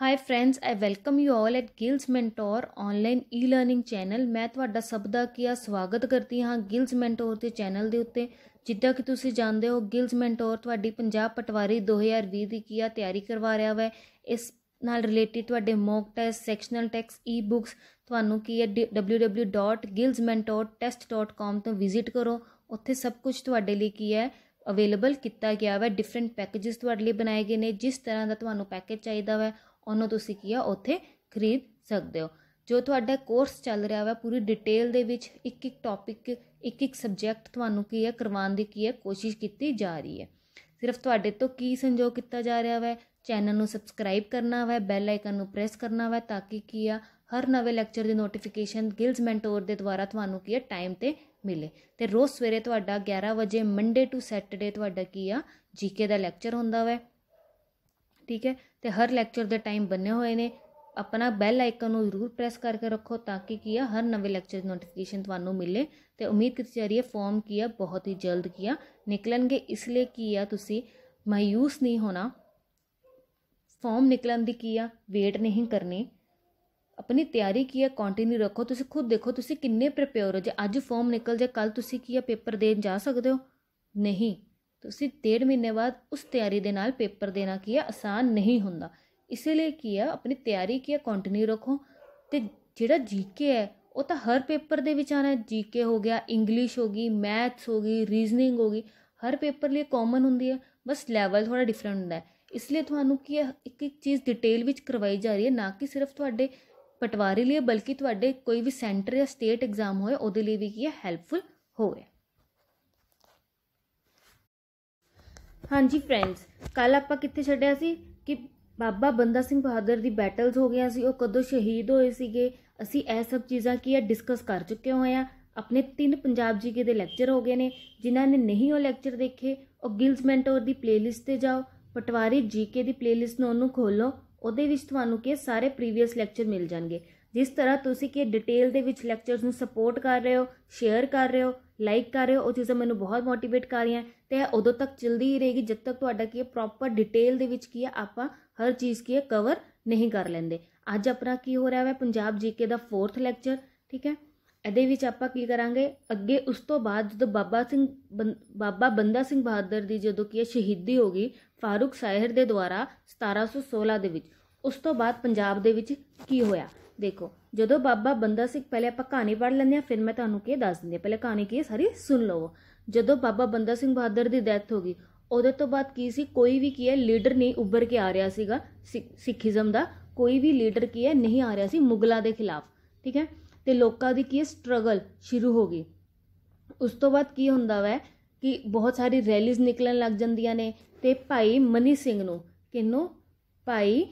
Hi friends I welcome you all at Gill's mentor online e learning channel ਮੈਂ ਤੁਹਾਡਾ ਸਭ ਦਾ ਕੀ ਆ, ਸਵਾਗਤ ਕਰਦੀ ਹਾਂ ਗਿਲਸ ਮੈਂਟੋਰ ਦੇ ਚੈਨਲ ਦੇ ਉੱਤੇ। ਜਿੱਦਾਂ ਕਿ ਤੁਸੀਂ ਜਾਣਦੇ ਹੋ ਗਿਲਸ ਮੈਂਟੋਰ ਤੁਹਾਡੀ ਪੰਜਾਬ ਪਟਵਾਰੀ 2020 ਦੀ ਕੀ ਆ, ਤਿਆਰੀ ਕਰਵਾ ਰਿਹਾ ਹੈ ਇਸ ਨਾਲ ਰਿਲੇਟਿਡ ਤੁਹਾਡੇ mock test sectional tests e books ਤੁਹਾਨੂੰ ਕੀ ਹੈ www.gilsmentortest.com ਤੋਂ ਵਿਜ਼ਿਟ ਕਰੋ। ਉੱਥੇ ਸਭ ਕੁਝ ਤੁਹਾਡੇ ਲਈ ਕੀ ਹੈ ਅਵੇਲੇਬਲ ਕੀਤਾ ਗਿਆ ਹੈ ਡਿਫਰੈਂਟ ਪੈਕੇजेस ਤੁਹਾਡੇ ਲਈ ਬਣਾਏ ਗਏ ਨੇ। ਜਿਸ ਤਰ੍ਹਾਂ ਦਾ ਤੁਹਾਨੂੰ ਪੈਕੇਜ ਚਾਹੀਦਾ ਹੈ ਉਹਨੂੰ ਤੁਸੀਂ ਕੀ ਆ, ਉੱਥੇ ਖਰੀਦ ਸਕਦੇ ਹੋ। ਜੋ ਤੁਹਾਡਾ ਕੋਰਸ ਚੱਲ ਰਿਹਾ ਵਾ, ਪੂਰੀ ਡਿਟੇਲ ਦੇ ਵਿੱਚ ਇੱਕ ਇੱਕ ਟੌਪਿਕ ਇੱਕ ਇੱਕ ਸਬਜੈਕਟ ਤੁਹਾਨੂੰ ਕੀ ਹੈ ਕਰਵਾਉਣ ਦੀ ਕੀ ਹੈ ਕੋਸ਼ਿਸ਼ ਕੀਤੀ ਜਾ ਰਹੀ ਹੈ। ਸਿਰਫ ਤੁਹਾਡੇ ਤੋਂ ਕੀ ਸੰਜੋਗ ਕੀਤਾ ਜਾ ਰਿਹਾ ਵਾ ਚੈਨਲ ਨੂੰ ਸਬਸਕ੍ਰਾਈਬ ਕਰਨਾ ਵਾ ਬੈਲ ਆਈਕਨ ਨੂੰ ਪ੍ਰੈਸ ਕਰਨਾ ਵਾ, ਤਾਂ ਕਿ ਕੀ ਆ, ਹਰ ਨਵੇਂ ਲੈਕਚਰ ਦੀ ਨੋਟੀਫਿਕੇਸ਼ਨ ਗਿਲਸ ਮੈਂਟੋਰ ਦੇ ਦੁਆਰਾ ਤੁਹਾਨੂੰ ਕੀ ਹੈ ਟਾਈਮ ਤੇ ਮਿਲੇ। ਤੇ ਰੋਜ਼ ਸਵੇਰੇ ਤੁਹਾਡਾ 11 ਵਜੇ ਮੰਡੇ ਟੂ ਸੈਟਰਡੇ ਤੁਹਾਡਾ ਕੀ ਆ ਜੀਕੇ ਦਾ ਲੈਕਚਰ ਹੁੰਦਾ ਵਾ। ਠੀਕ ਹੈ? ਤੇ ਹਰ ਲੈਕਚਰ ਦੇ ਟਾਈਮ ਬੰਨੇ ਹੋਏ ਨੇ। ਆਪਣਾ ਬੈਲ ਆਈਕਨ ਨੂੰ ਜ਼ਰੂਰ ਪ੍ਰੈਸ ਕਰਕੇ ਰੱਖੋ ਤਾਂ ਕਿ ਕੀ ਆ, ਹਰ ਨਵੇਂ ਲੈਕਚਰ ਦੀ ਨੋਟੀਫਿਕੇਸ਼ਨ ਤੁਹਾਨੂੰ ਮਿਲੇ। ਤੇ ਉਮੀਦ ਕੀਤੀ ਜਾ ਰਹੀ ਹੈ ਫਾਰਮ ਕੀ ਆ, ਬਹੁਤ ਹੀ ਜਲਦ ਕੀ ਆ, ਨਿਕਲਣਗੇ। ਇਸ ਲਈ ਕੀ ਆ, ਤੁਸੀਂ ਮਾਯੂਸ ਨਹੀਂ ਹੋਣਾ। ਫਾਰਮ ਨਿਕਲਣ ਦੀ ਕੀ ਆ ਵੇਟ ਨਹੀਂ ਕਰਨੀ। ਆਪਣੀ ਤਿਆਰੀ ਕੀ ਹੈ ਕੰਟੀਨਿਊ ਰੱਖੋ। ਤੁਸੀਂ ਖੁਦ ਦੇਖੋ, ਤੁਸੀਂ ਕਿੰਨੇ ਪ੍ਰਿਪੇਅਰ ਹੋ? ਜੇ ਅੱਜ ਫਾਰਮ ਨਿਕਲ ਜੇ ਕੱਲ ਤੁਸੀਂ ਕੀ ਆ ਪੇਪਰ ਦੇਣ ਜਾ ਸਕਦੇ ਹੋ? ਨਹੀਂ। ਤੁਸੀਂ ਡੇਢ ਮਹੀਨੇ ਬਾਅਦ ਉਸ ਤਿਆਰੀ ਦੇ ਨਾਲ ਪੇਪਰ ਦੇਣਾ ਕੀ ਹੈ ਆਸਾਨ ਨਹੀਂ ਹੁੰਦਾ। ਇਸੇ ਲਈ ਕੀ ਹੈ ਆਪਣੀ ਤਿਆਰੀ ਕੀ ਹੈ ਕੰਟੀਨਿਊ ਰੱਖੋ। ਤੇ ਜਿਹੜਾ ਜੀਕੇ ਹੈ, ਉਹ ਤਾਂ ਹਰ ਪੇਪਰ ਦੇ ਵਿੱਚ ਆਣਾ ਜੀਕੇ ਹੋ ਗਿਆ ਇੰਗਲਿਸ਼ ਹੋ ਗਈ ਮੈਥਸ ਹੋ ਗਈ ਰੀਜ਼ਨਿੰਗ ਹੋ ਗਈ, ਹਰ ਪੇਪਰ ਲਈ ਕਾਮਨ ਹੁੰਦੀ ਹੈ। ਬਸ ਲੈਵਲ ਥੋੜਾ ਡਿਫਰੈਂਟ ਹੁੰਦਾ ਹੈ। ਇਸ ਲਈ ਤੁਹਾਨੂੰ ਕੀ ਹੈ ਇੱਕ ਇੱਕ ਚੀਜ਼ ਡਿਟੇਲ ਵਿੱਚ ਕਰਵਾਈ ਜਾ ਰਹੀ ਹੈ। ਨਾ ਕਿ ਸਿਰਫ ਤੁਹਾਡੇ ਪਟਵਾਰੀ ਲਈ, ਬਲਕਿ ਤੁਹਾਡੇ ਕੋਈ ਵੀ ਸੈਂਟਰ ਜਾਂ ਸਟੇਟ ਐਗਜ਼ਾਮ ਹੋਏ, ਉਹਦੇ ਲਈ ਵੀ ਕੀ ਹੈ ਹੈਲਪਫੁਲ ਹੋਵੇ ਹਾਂਜੀ ਫਰੈਂਡਸ ਕੱਲ ਆਪਾਂ ਕਿੱਥੇ ਛੱਡਿਆ ਸੀ? ਕਿ ਬਾਬਾ ਬੰਦਾ ਸਿੰਘ ਬਹਾਦਰ ਦੀ ਬੈਟਲਸ ਹੋ ਗਈਆਂ ਸੀ, ਉਹ ਕਦੋਂ ਸ਼ਹੀਦ ਹੋਏ ਸੀਗੇ? ਅਸੀਂ ਇਹ ਸਭ ਚੀਜ਼ਾਂ ਕੀ ਹੈ ਡਿਸਕਸ ਕਰ ਚੁੱਕੇ ਹੋਏ ਆ। ਆਪਣੇ ਤਿੰਨ ਪੰਜਾਬ ਜੀਕੇ ਦੇ ਲੈਕਚਰ ਹੋ ਗਏ ਨੇ, ਜਿਨ੍ਹਾਂ ਨੇ ਨਹੀਂ ਉਹ ਲੈਕਚਰ ਦੇਖੇ, ਉਹ ਗਿਲਸ ਮੈਂਟੋਰ ਦੀ ਪਲੇਲਿਸਟ ਤੇ ਜਾਓ, ਪਟਵਾਰੀ ਜੀਕੇ ਦੀ ਪਲੇਲਿਸਟ ਨੂੰ ਉਹਨੂੰ ਖੋਲੋ, ਉਹਦੇ ਵਿੱਚ ਤੁਹਾਨੂੰ ਕੀ ਸਾਰੇ ਪ੍ਰੀਵੀਅਸ ਲੈਕਚਰ ਮਿਲ ਜਾਣਗੇ। ਜਿਸ ਤਰ੍ਹਾਂ ਤੁਸੀਂ ਕਿ ਡਿਟੇਲ ਦੇ ਵਿੱਚ ਲੈਕਚਰਸ ਨੂੰ ਸਪੋਰਟ ਕਰ ਰਹੇ ਹੋ ਸ਼ੇਅਰ ਕਰ ਰਹੇ ਹੋ ਲਾਈਕ ਕਰ ਰਹੇ ਹੋ, ਉਹ ਚੀਜ਼ਾਂ ਮੈਨੂੰ ਬਹੁਤ ਮੋਟੀਵੇਟ ਕਰ ਰਹੀਆਂ ਤੇ ਇਹ ਉਦੋਂ ਤੱਕ ਚਲਦੀ ਹੀ ਰਹੇਗੀ ਜਦ ਤੱਕ ਤੁਹਾਡਾ ਕੀ ਪ੍ਰੋਪਰ ਡਿਟੇਲ ਦੇ ਵਿੱਚ ਕੀ ਹੈ ਆਪਾਂ ਹਰ ਚੀਜ਼ ਕੀ ਕਵਰ ਨਹੀਂ ਕਰ ਲੈਂਦੇ। ਅੱਜ ਆਪਣਾ ਕੀ ਹੋ ਰਿਹਾ ਹੈ ਪੰਜਾਬ ਜੀਕੇ ਦਾ 4th ਲੈਕਚਰ ਠੀਕ ਹੈ? ਇਹਦੇ ਵਿੱਚ ਆਪਾਂ ਕੀ ਕਰਾਂਗੇ? ਅੱਗੇ ਉਸ ਤੋਂ ਬਾਅਦ ਜਦੋਂ ਬਾਬਾ ਸਿੰਘ ਬਾਬਾ ਬੰਦਾ ਸਿੰਘ ਬਹਾਦਰ ਦੀ ਜਦੋਂ ਕੀ ਸ਼ਹੀਦੀ ਹੋ ਗਈ ਫਾਰੂਕ ਸਾਹਿਰ ਦੇ ਦੁਆਰਾ 1716 ਦੇ ਵਿੱਚ, ਉਸ ਤੋਂ ਬਾਅਦ ਪੰਜਾਬ ਦੇ ਵਿੱਚ ਕੀ ਹੋਇਆ? ਦੇਖੋ, ਜਦੋਂ ਬਾਬਾ ਬੰਦਾ ਸਿੰਘ ਪਹਿਲੇ ਆਪਾਂ ਕਹਾਣੀ ਪੜ੍ਹ ਲੈਂਦੇ ਆ ਫਿਰ ਮੈਂ ਤੁਹਾਨੂੰ ਕੀ ਦੱਸ ਦਿੰਦੀ ਪਹਿਲੇ ਕਹਾਣੀ ਕੀ ਸਾਰੀ ਸੁਣ ਲਵੋ ਜਦੋਂ ਬਾਬਾ ਬੰਦਾ ਸਿੰਘ ਬਹਾਦਰ ਦੀ ਡੈਥ ਹੋ ਗਈ, ਉਹਦੇ ਤੋਂ ਬਾਅਦ ਕੀ ਸੀ? ਕੋਈ ਵੀ ਕੀ ਹੈ ਲੀਡਰ ਨਹੀਂ ਉੱਭਰ ਕੇ ਆ ਰਿਹਾ ਸੀਗਾ ਸਿੱਖੀਜ਼ਮ ਦਾ। ਕੋਈ ਵੀ ਲੀਡਰ ਕੀ ਹੈ, ਨਹੀਂ ਆ ਰਿਹਾ ਸੀ ਮੁਗਲਾਂ ਦੇ ਖਿਲਾਫ, ਠੀਕ ਹੈ? ਤੇ ਲੋਕਾਂ ਦੀ ਕੀ ਸਟਰਗਲ ਸ਼ੁਰੂ ਹੋ ਗਈ। ਉਸ ਤੋਂ ਬਾਅਦ ਕੀ ਹੁੰਦਾ ਵੈ ਕਿ ਬਹੁਤ ਸਾਰੀ ਰੈਲੀਜ਼ ਨਿਕਲਣ ਲੱਗ ਜਾਂਦੀਆਂ ਨੇ ਤੇ ਭਾਈ ਮਨੀ ਸਿੰਘ ਨੂੰ ਕਿੰਨੂੰ ਭਾਈ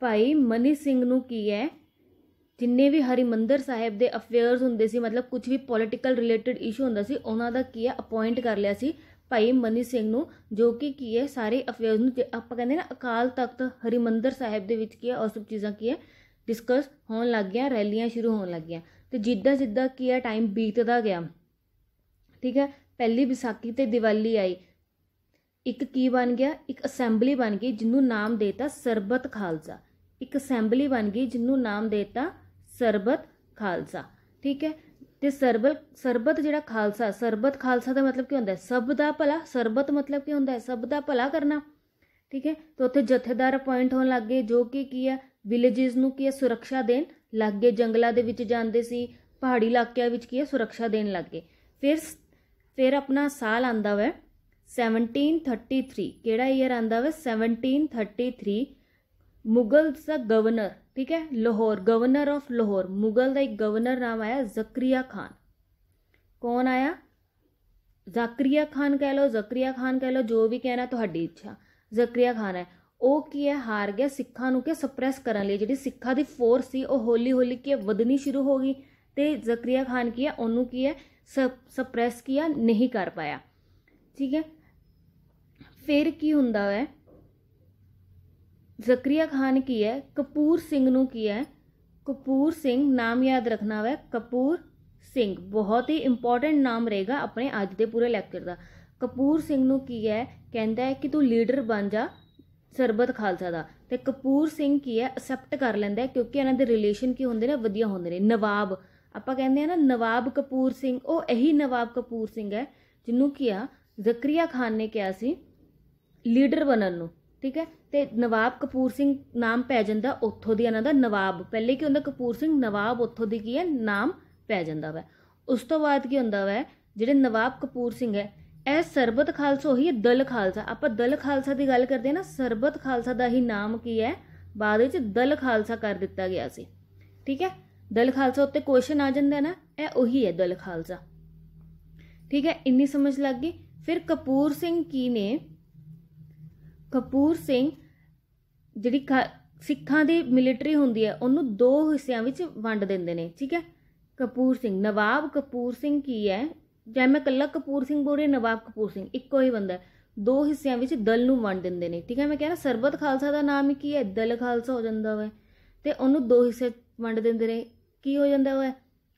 ਭਾਈ ਮਨੀ ਸਿੰਘ ਨੂੰ ਕੀ ਹੈ? ਜਿੰਨੇ ਵੀ ਹਰਿਮੰਦਰ ਸਾਹਿਬ ਦੇ ਅਫੇਅਰਸ ਹੁੰਦੇ ਸੀ, ਮਤਲਬ ਕੁਝ ਵੀ ਪੋਲਿਟੀਕਲ ਰਿਲੇਟਡ ਇਸ਼ੂ ਹੁੰਦਾ ਸੀ, ਉਹਨਾਂ ਦਾ ਕੀ ਹੈ? ਅਪਾਇੰਟ ਕਰ ਲਿਆ ਸੀ ਭਾਈ ਮਨੀ ਸਿੰਘ ਨੂੰ, ਜੋ ਕਿ ਕੀ ਹੈ? ਸਾਰੇ ਅਫੇਅਰਸ ਨੂੰ ਆਪਾਂ ਕਹਿੰਦੇ ਨਾ ਅਕਾਲ ਤਖਤ ਹਰਿਮੰਦਰ ਸਾਹਿਬ ਦੇ ਵਿੱਚ ਕੀ ਹੈ, ਉਹ ਸਭ ਚੀਜ਼ਾਂ ਕੀ ਹੈ? ਡਿਸਕਸ ਹੋਣ ਲੱਗ ਗਿਆ ਰੈਲੀਆਂ ਸ਼ੁਰੂ ਹੋਣ ਲੱਗ ਗਿਆ ਤੇ ਜਿੱਦਾਂ ਜਿੱਦਾਂ ਕੀ ਹੈ ਟਾਈਮ ਬੀਤਦਾ ਗਿਆ। ਠੀਕ ਹੈ? ਪਹਿਲੀ ਵਿਸਾਖੀ ਤੇ ਦੀਵਾਲੀ ਆਈ। ਇੱਕ ਕੀ ਬਣ ਗਿਆ? ਇੱਕ ਅਸੈਂਬਲੀ ਬਣ ਗਈ, ਜਿਹਨੂੰ ਨਾਮ ਦੇਤਾ ਸਰਬਤ ਖਾਲਸਾ। ਇੱਕ ਅਸੈਂਬਲੀ ਬਣ ਗਈ ਜਿਹਨੂੰ ਨਾਮ ਦੇਤਾ ਸਰਬਤ ਖਾਲਸਾ, ਠੀਕ ਹੈ? ਤੇ ਸਰਬਲ, ਸਰਬਤ ਜਿਹੜਾ ਖਾਲਸਾ, ਸਰਬਤ ਖਾਲਸਾ ਦਾ ਮਤਲਬ ਕੀ ਹੁੰਦਾ ਹੈ? ਸਭ ਦਾ ਭਲਾ, ਸਰਬਤ ਮਤਲਬ ਕੀ ਹੁੰਦਾ ਹੈ? ਸਭ ਦਾ ਭਲਾ ਕਰਨਾ, ਠੀਕ ਹੈ? ਤੇ ਉੱਥੇ ਜਥੇਦਾਰ ਅਪਾਇੰਟ ਹੋਣ ਲੱਗ ਗਏ, ਜੋ ਕਿ ਕੀ ਹੈ? ਵਿਲੇजेस ਨੂੰ ਕੀ ਹੈ? ਸੁਰੱਖਿਆ ਦੇਣ ਲੱਗ ਗਏ, ਜੰਗਲਾਂ ਦੇ ਵਿੱਚ ਜਾਂਦੇ ਸੀ, ਪਹਾੜੀ ਇਲਾਕਿਆਂ ਵਿੱਚ ਕੀ ਹੈ? ਸੁਰੱਖਿਆ ਦੇਣ ਲੱਗ ਗਏ। ਫਿਰ ਫਿਰ ਆਪਣਾ ਸਾਲ ਆਂਦਾ ਵਾ 1733 ਕਿਹੜਾ ਈਅਰ ਆਂਦਾ ਵਾ? 1733 ਮੁਗਲਸ ਦਾ ਗਵਰਨਰ ਠੀਕ ਹੈ, ਲਾਹੌਰ ਗਵਰਨਰ ਆਫ ਲਾਹੌਰ, ਮੁਗਲ ਦਾ ਇੱਕ ਗਵਰਨਰ ਨਾਮ ਆਇਆ ਜ਼ਕਰੀਆ ਖਾਨ। ਕੌਣ ਆਇਆ? ਜ਼ਕਰੀਆ ਖਾਨ ਕਹਿ ਲਓ, ਜ਼ਕਰੀਆ ਖਾਨ ਕਹਿ ਲਓ, ਜੋ ਵੀ ਕਹਿਣਾ ਤੁਹਾਡੀ ਇੱਛਾ, ਜ਼ਕਰੀਆ ਖਾਨ ਹੈ। ਉਹ ਕੀ ਹੈ? ਹਾਰ ਗਿਆ ਸਿੱਖਾਂ ਨੂੰ ਕਿ ਸਪਰੈਸ ਕਰਨ ਲਈ, ਜਿਹੜੀ ਸਿੱਖਾਂ ਦੀ ਫੋਰਸ ਸੀ, ਉਹ ਹੌਲੀ ਹੌਲੀ ਕੀ ਵਧਣੀ ਸ਼ੁਰੂ ਹੋ ਗਈ। ਤੇ ਜ਼ਕਰੀਆ ਖਾਨ ਕੀ ਹੈ? ਉਹਨੂੰ ਕੀ ਹੈ? ਸਪਰੈਸ ਕੀਆ ਨਹੀਂ ਕਰ ਪਾਇਆ। ਠੀਕ ਹੈ? ਫਿਰ ਕੀ ਹੁੰਦਾ ਹੈ? ਜ਼ਕਰੀਆ ਖਾਨ ਕੀ ਹੈ? ਕਪੂਰ ਸਿੰਘ ਨੂੰ ਕੀ ਹੈ? ਕਪੂਰ ਸਿੰਘ, ਨਾਮ ਯਾਦ ਰੱਖਣਾ ਹੈ ਕਪੂਰ ਸਿੰਘ। ਬਹੁਤ ਹੀ ਇੰਪੋਰਟੈਂਟ ਨਾਮ ਰਹੇਗਾ ਆਪਣੇ ਅੱਜ ਦੇ ਪੂਰੇ ਲੈਕਚਰ ਦਾ। ਕਪੂਰ ਸਿੰਘ ਨੂੰ ਕੀ ਹੈ? ਕਹਿੰਦਾ ਹੈ ਕਿ ਤੂੰ ਲੀਡਰ ਬਣ ਜਾ, ਸਰਬਤ ਖਾਲਸਾ ਦਾ। ਤੇ ਕਪੂਰ ਸਿੰਘ ਕੀ ਹੈ? ਅਸੈਪਟ ਕਰ ਲੈਂਦਾ ਹੈ ਕਿਉਂਕਿ ਇਹਨਾਂ ਦੇ ਰਿਲੇਸ਼ਨ ਕੀ ਹੁੰਦੇ ਨੇ? ਵਧੀਆ ਹੁੰਦੇ ਨੇ। ਨਵਾਬ। ਆਪਾਂ ਕਹਿੰਦੇ ਆ ਨਾ, ਨਵਾਬ ਕਪੂਰ ਸਿੰਘ। ਉਹ ਇਹੀ ਨਵਾਬ ਕਪੂਰ ਸਿੰਘ ਹੈ, ਜਿਹਨੂੰ ਕੀ ਆ? ਜ਼ਕਰੀਆ ਖਾਨ ਨੇ ਕਿਹਾ ਸੀ ਲੀਡਰ ਬਣਨ ਨੂੰ। ਠੀਕ ਹੈ? ਤੇ ਨਵਾਬ ਕਪੂਰ ਸਿੰਘ ਨਾਮ ਪੈ ਜਾਂਦਾ ਉੱਥੋਂ ਦੀ, ਇਹਨਾਂ ਦਾ ਨਵਾਬ। ਪਹਿਲੇ ਕੀ ਹੁੰਦਾ? ਕਪੂਰ ਸਿੰਘ ਨਵਾਬ ਉੱਥੋਂ ਦੀ ਕੀ ਹੈ? ਨਾਮ ਪੈ ਜਾਂਦਾ ਵਾ। ਉਸ ਤੋਂ ਬਾਅਦ ਕੀ ਹੁੰਦਾ ਵਾ? ਜਿਹੜੇ ਨਵਾਬ ਕਪੂਰ ਸਿੰਘ ਹੈ, ਇਹ ਸਰਬਤ ਖਾਲਸਾ, ਉਹੀ ਹੈ ਦਲ ਖਾਲਸਾ। ਆਪਾਂ ਦਲ ਖਾਲਸਾ ਦੀ ਗੱਲ ਕਰਦੇ ਹਾਂ ਨਾ, ਸਰਬਤ ਖਾਲਸਾ ਦਾ ਹੀ ਨਾਮ ਕੀ ਹੈ? ਬਾਅਦ ਵਿੱਚ ਦਲ ਖਾਲਸਾ ਕਰ ਦਿੱਤਾ ਗਿਆ ਸੀ। ਠੀਕ ਹੈ? ਦਲ ਖਾਲਸਾ ਉੱਤੇ ਕੁਐਸਚਨ ਆ ਜਾਂਦਾ ਨਾ, ਇਹ ਉਹੀ ਹੈ ਦਲ ਖਾਲਸਾ। ਠੀਕ ਹੈ? ਇੰਨੀ ਸਮਝ ਲੱਗ ਗਈ? ਫਿਰ ਕਪੂਰ ਸਿੰਘ ਕੀ ਨੇ ਕਪੂਰ ਸਿੰਘ ਜਿਹੜੀ ਖਾ- ਸਿੱਖਾਂ ਦੀ ਮਿਲਟਰੀ ਹੁੰਦੀ ਹੈ, ਉਹਨੂੰ ਦੋ ਹਿੱਸਿਆਂ ਵਿੱਚ ਵੰਡ ਦਿੰਦੇ ਨੇ, ਠੀਕ ਹੈ? ਕਪੂਰ ਸਿੰਘ, ਨਵਾਬ ਕਪੂਰ ਸਿੰਘ ਕੀ ਹੈ? ਜੇ ਮੈਂ ਕੱਲਾ ਕਪੂਰ ਸਿੰਘ ਬੋਲ ਰਿਹਾ, ਨਵਾਬ ਕਪੂਰ ਸਿੰਘ, ਇੱਕੋ ਹੀ ਬੰਦਾ ਦੋ ਹਿੱਸਿਆਂ ਵਿੱਚ ਦਲ ਨੂੰ ਵੰਡ ਦਿੰਦੇ ਨੇ, ਠੀਕ ਹੈ? ਮੈਂ ਕਹਿ ਰਿਹਾ, ਸਰਬਤ ਖਾਲਸਾ ਦਾ ਨਾਮ ਹੀ ਕੀ ਹੈ? ਦਲ ਖਾਲਸਾ ਹੋ ਜਾਂਦਾ ਵਾ। ਤੇ ਉਹਨੂੰ ਦੋ ਹਿੱਸੇ ਵੰਡ ਦਿੰਦੇ ਨੇ, ਕੀ ਹੋ ਜਾਂਦਾ ਵਾ?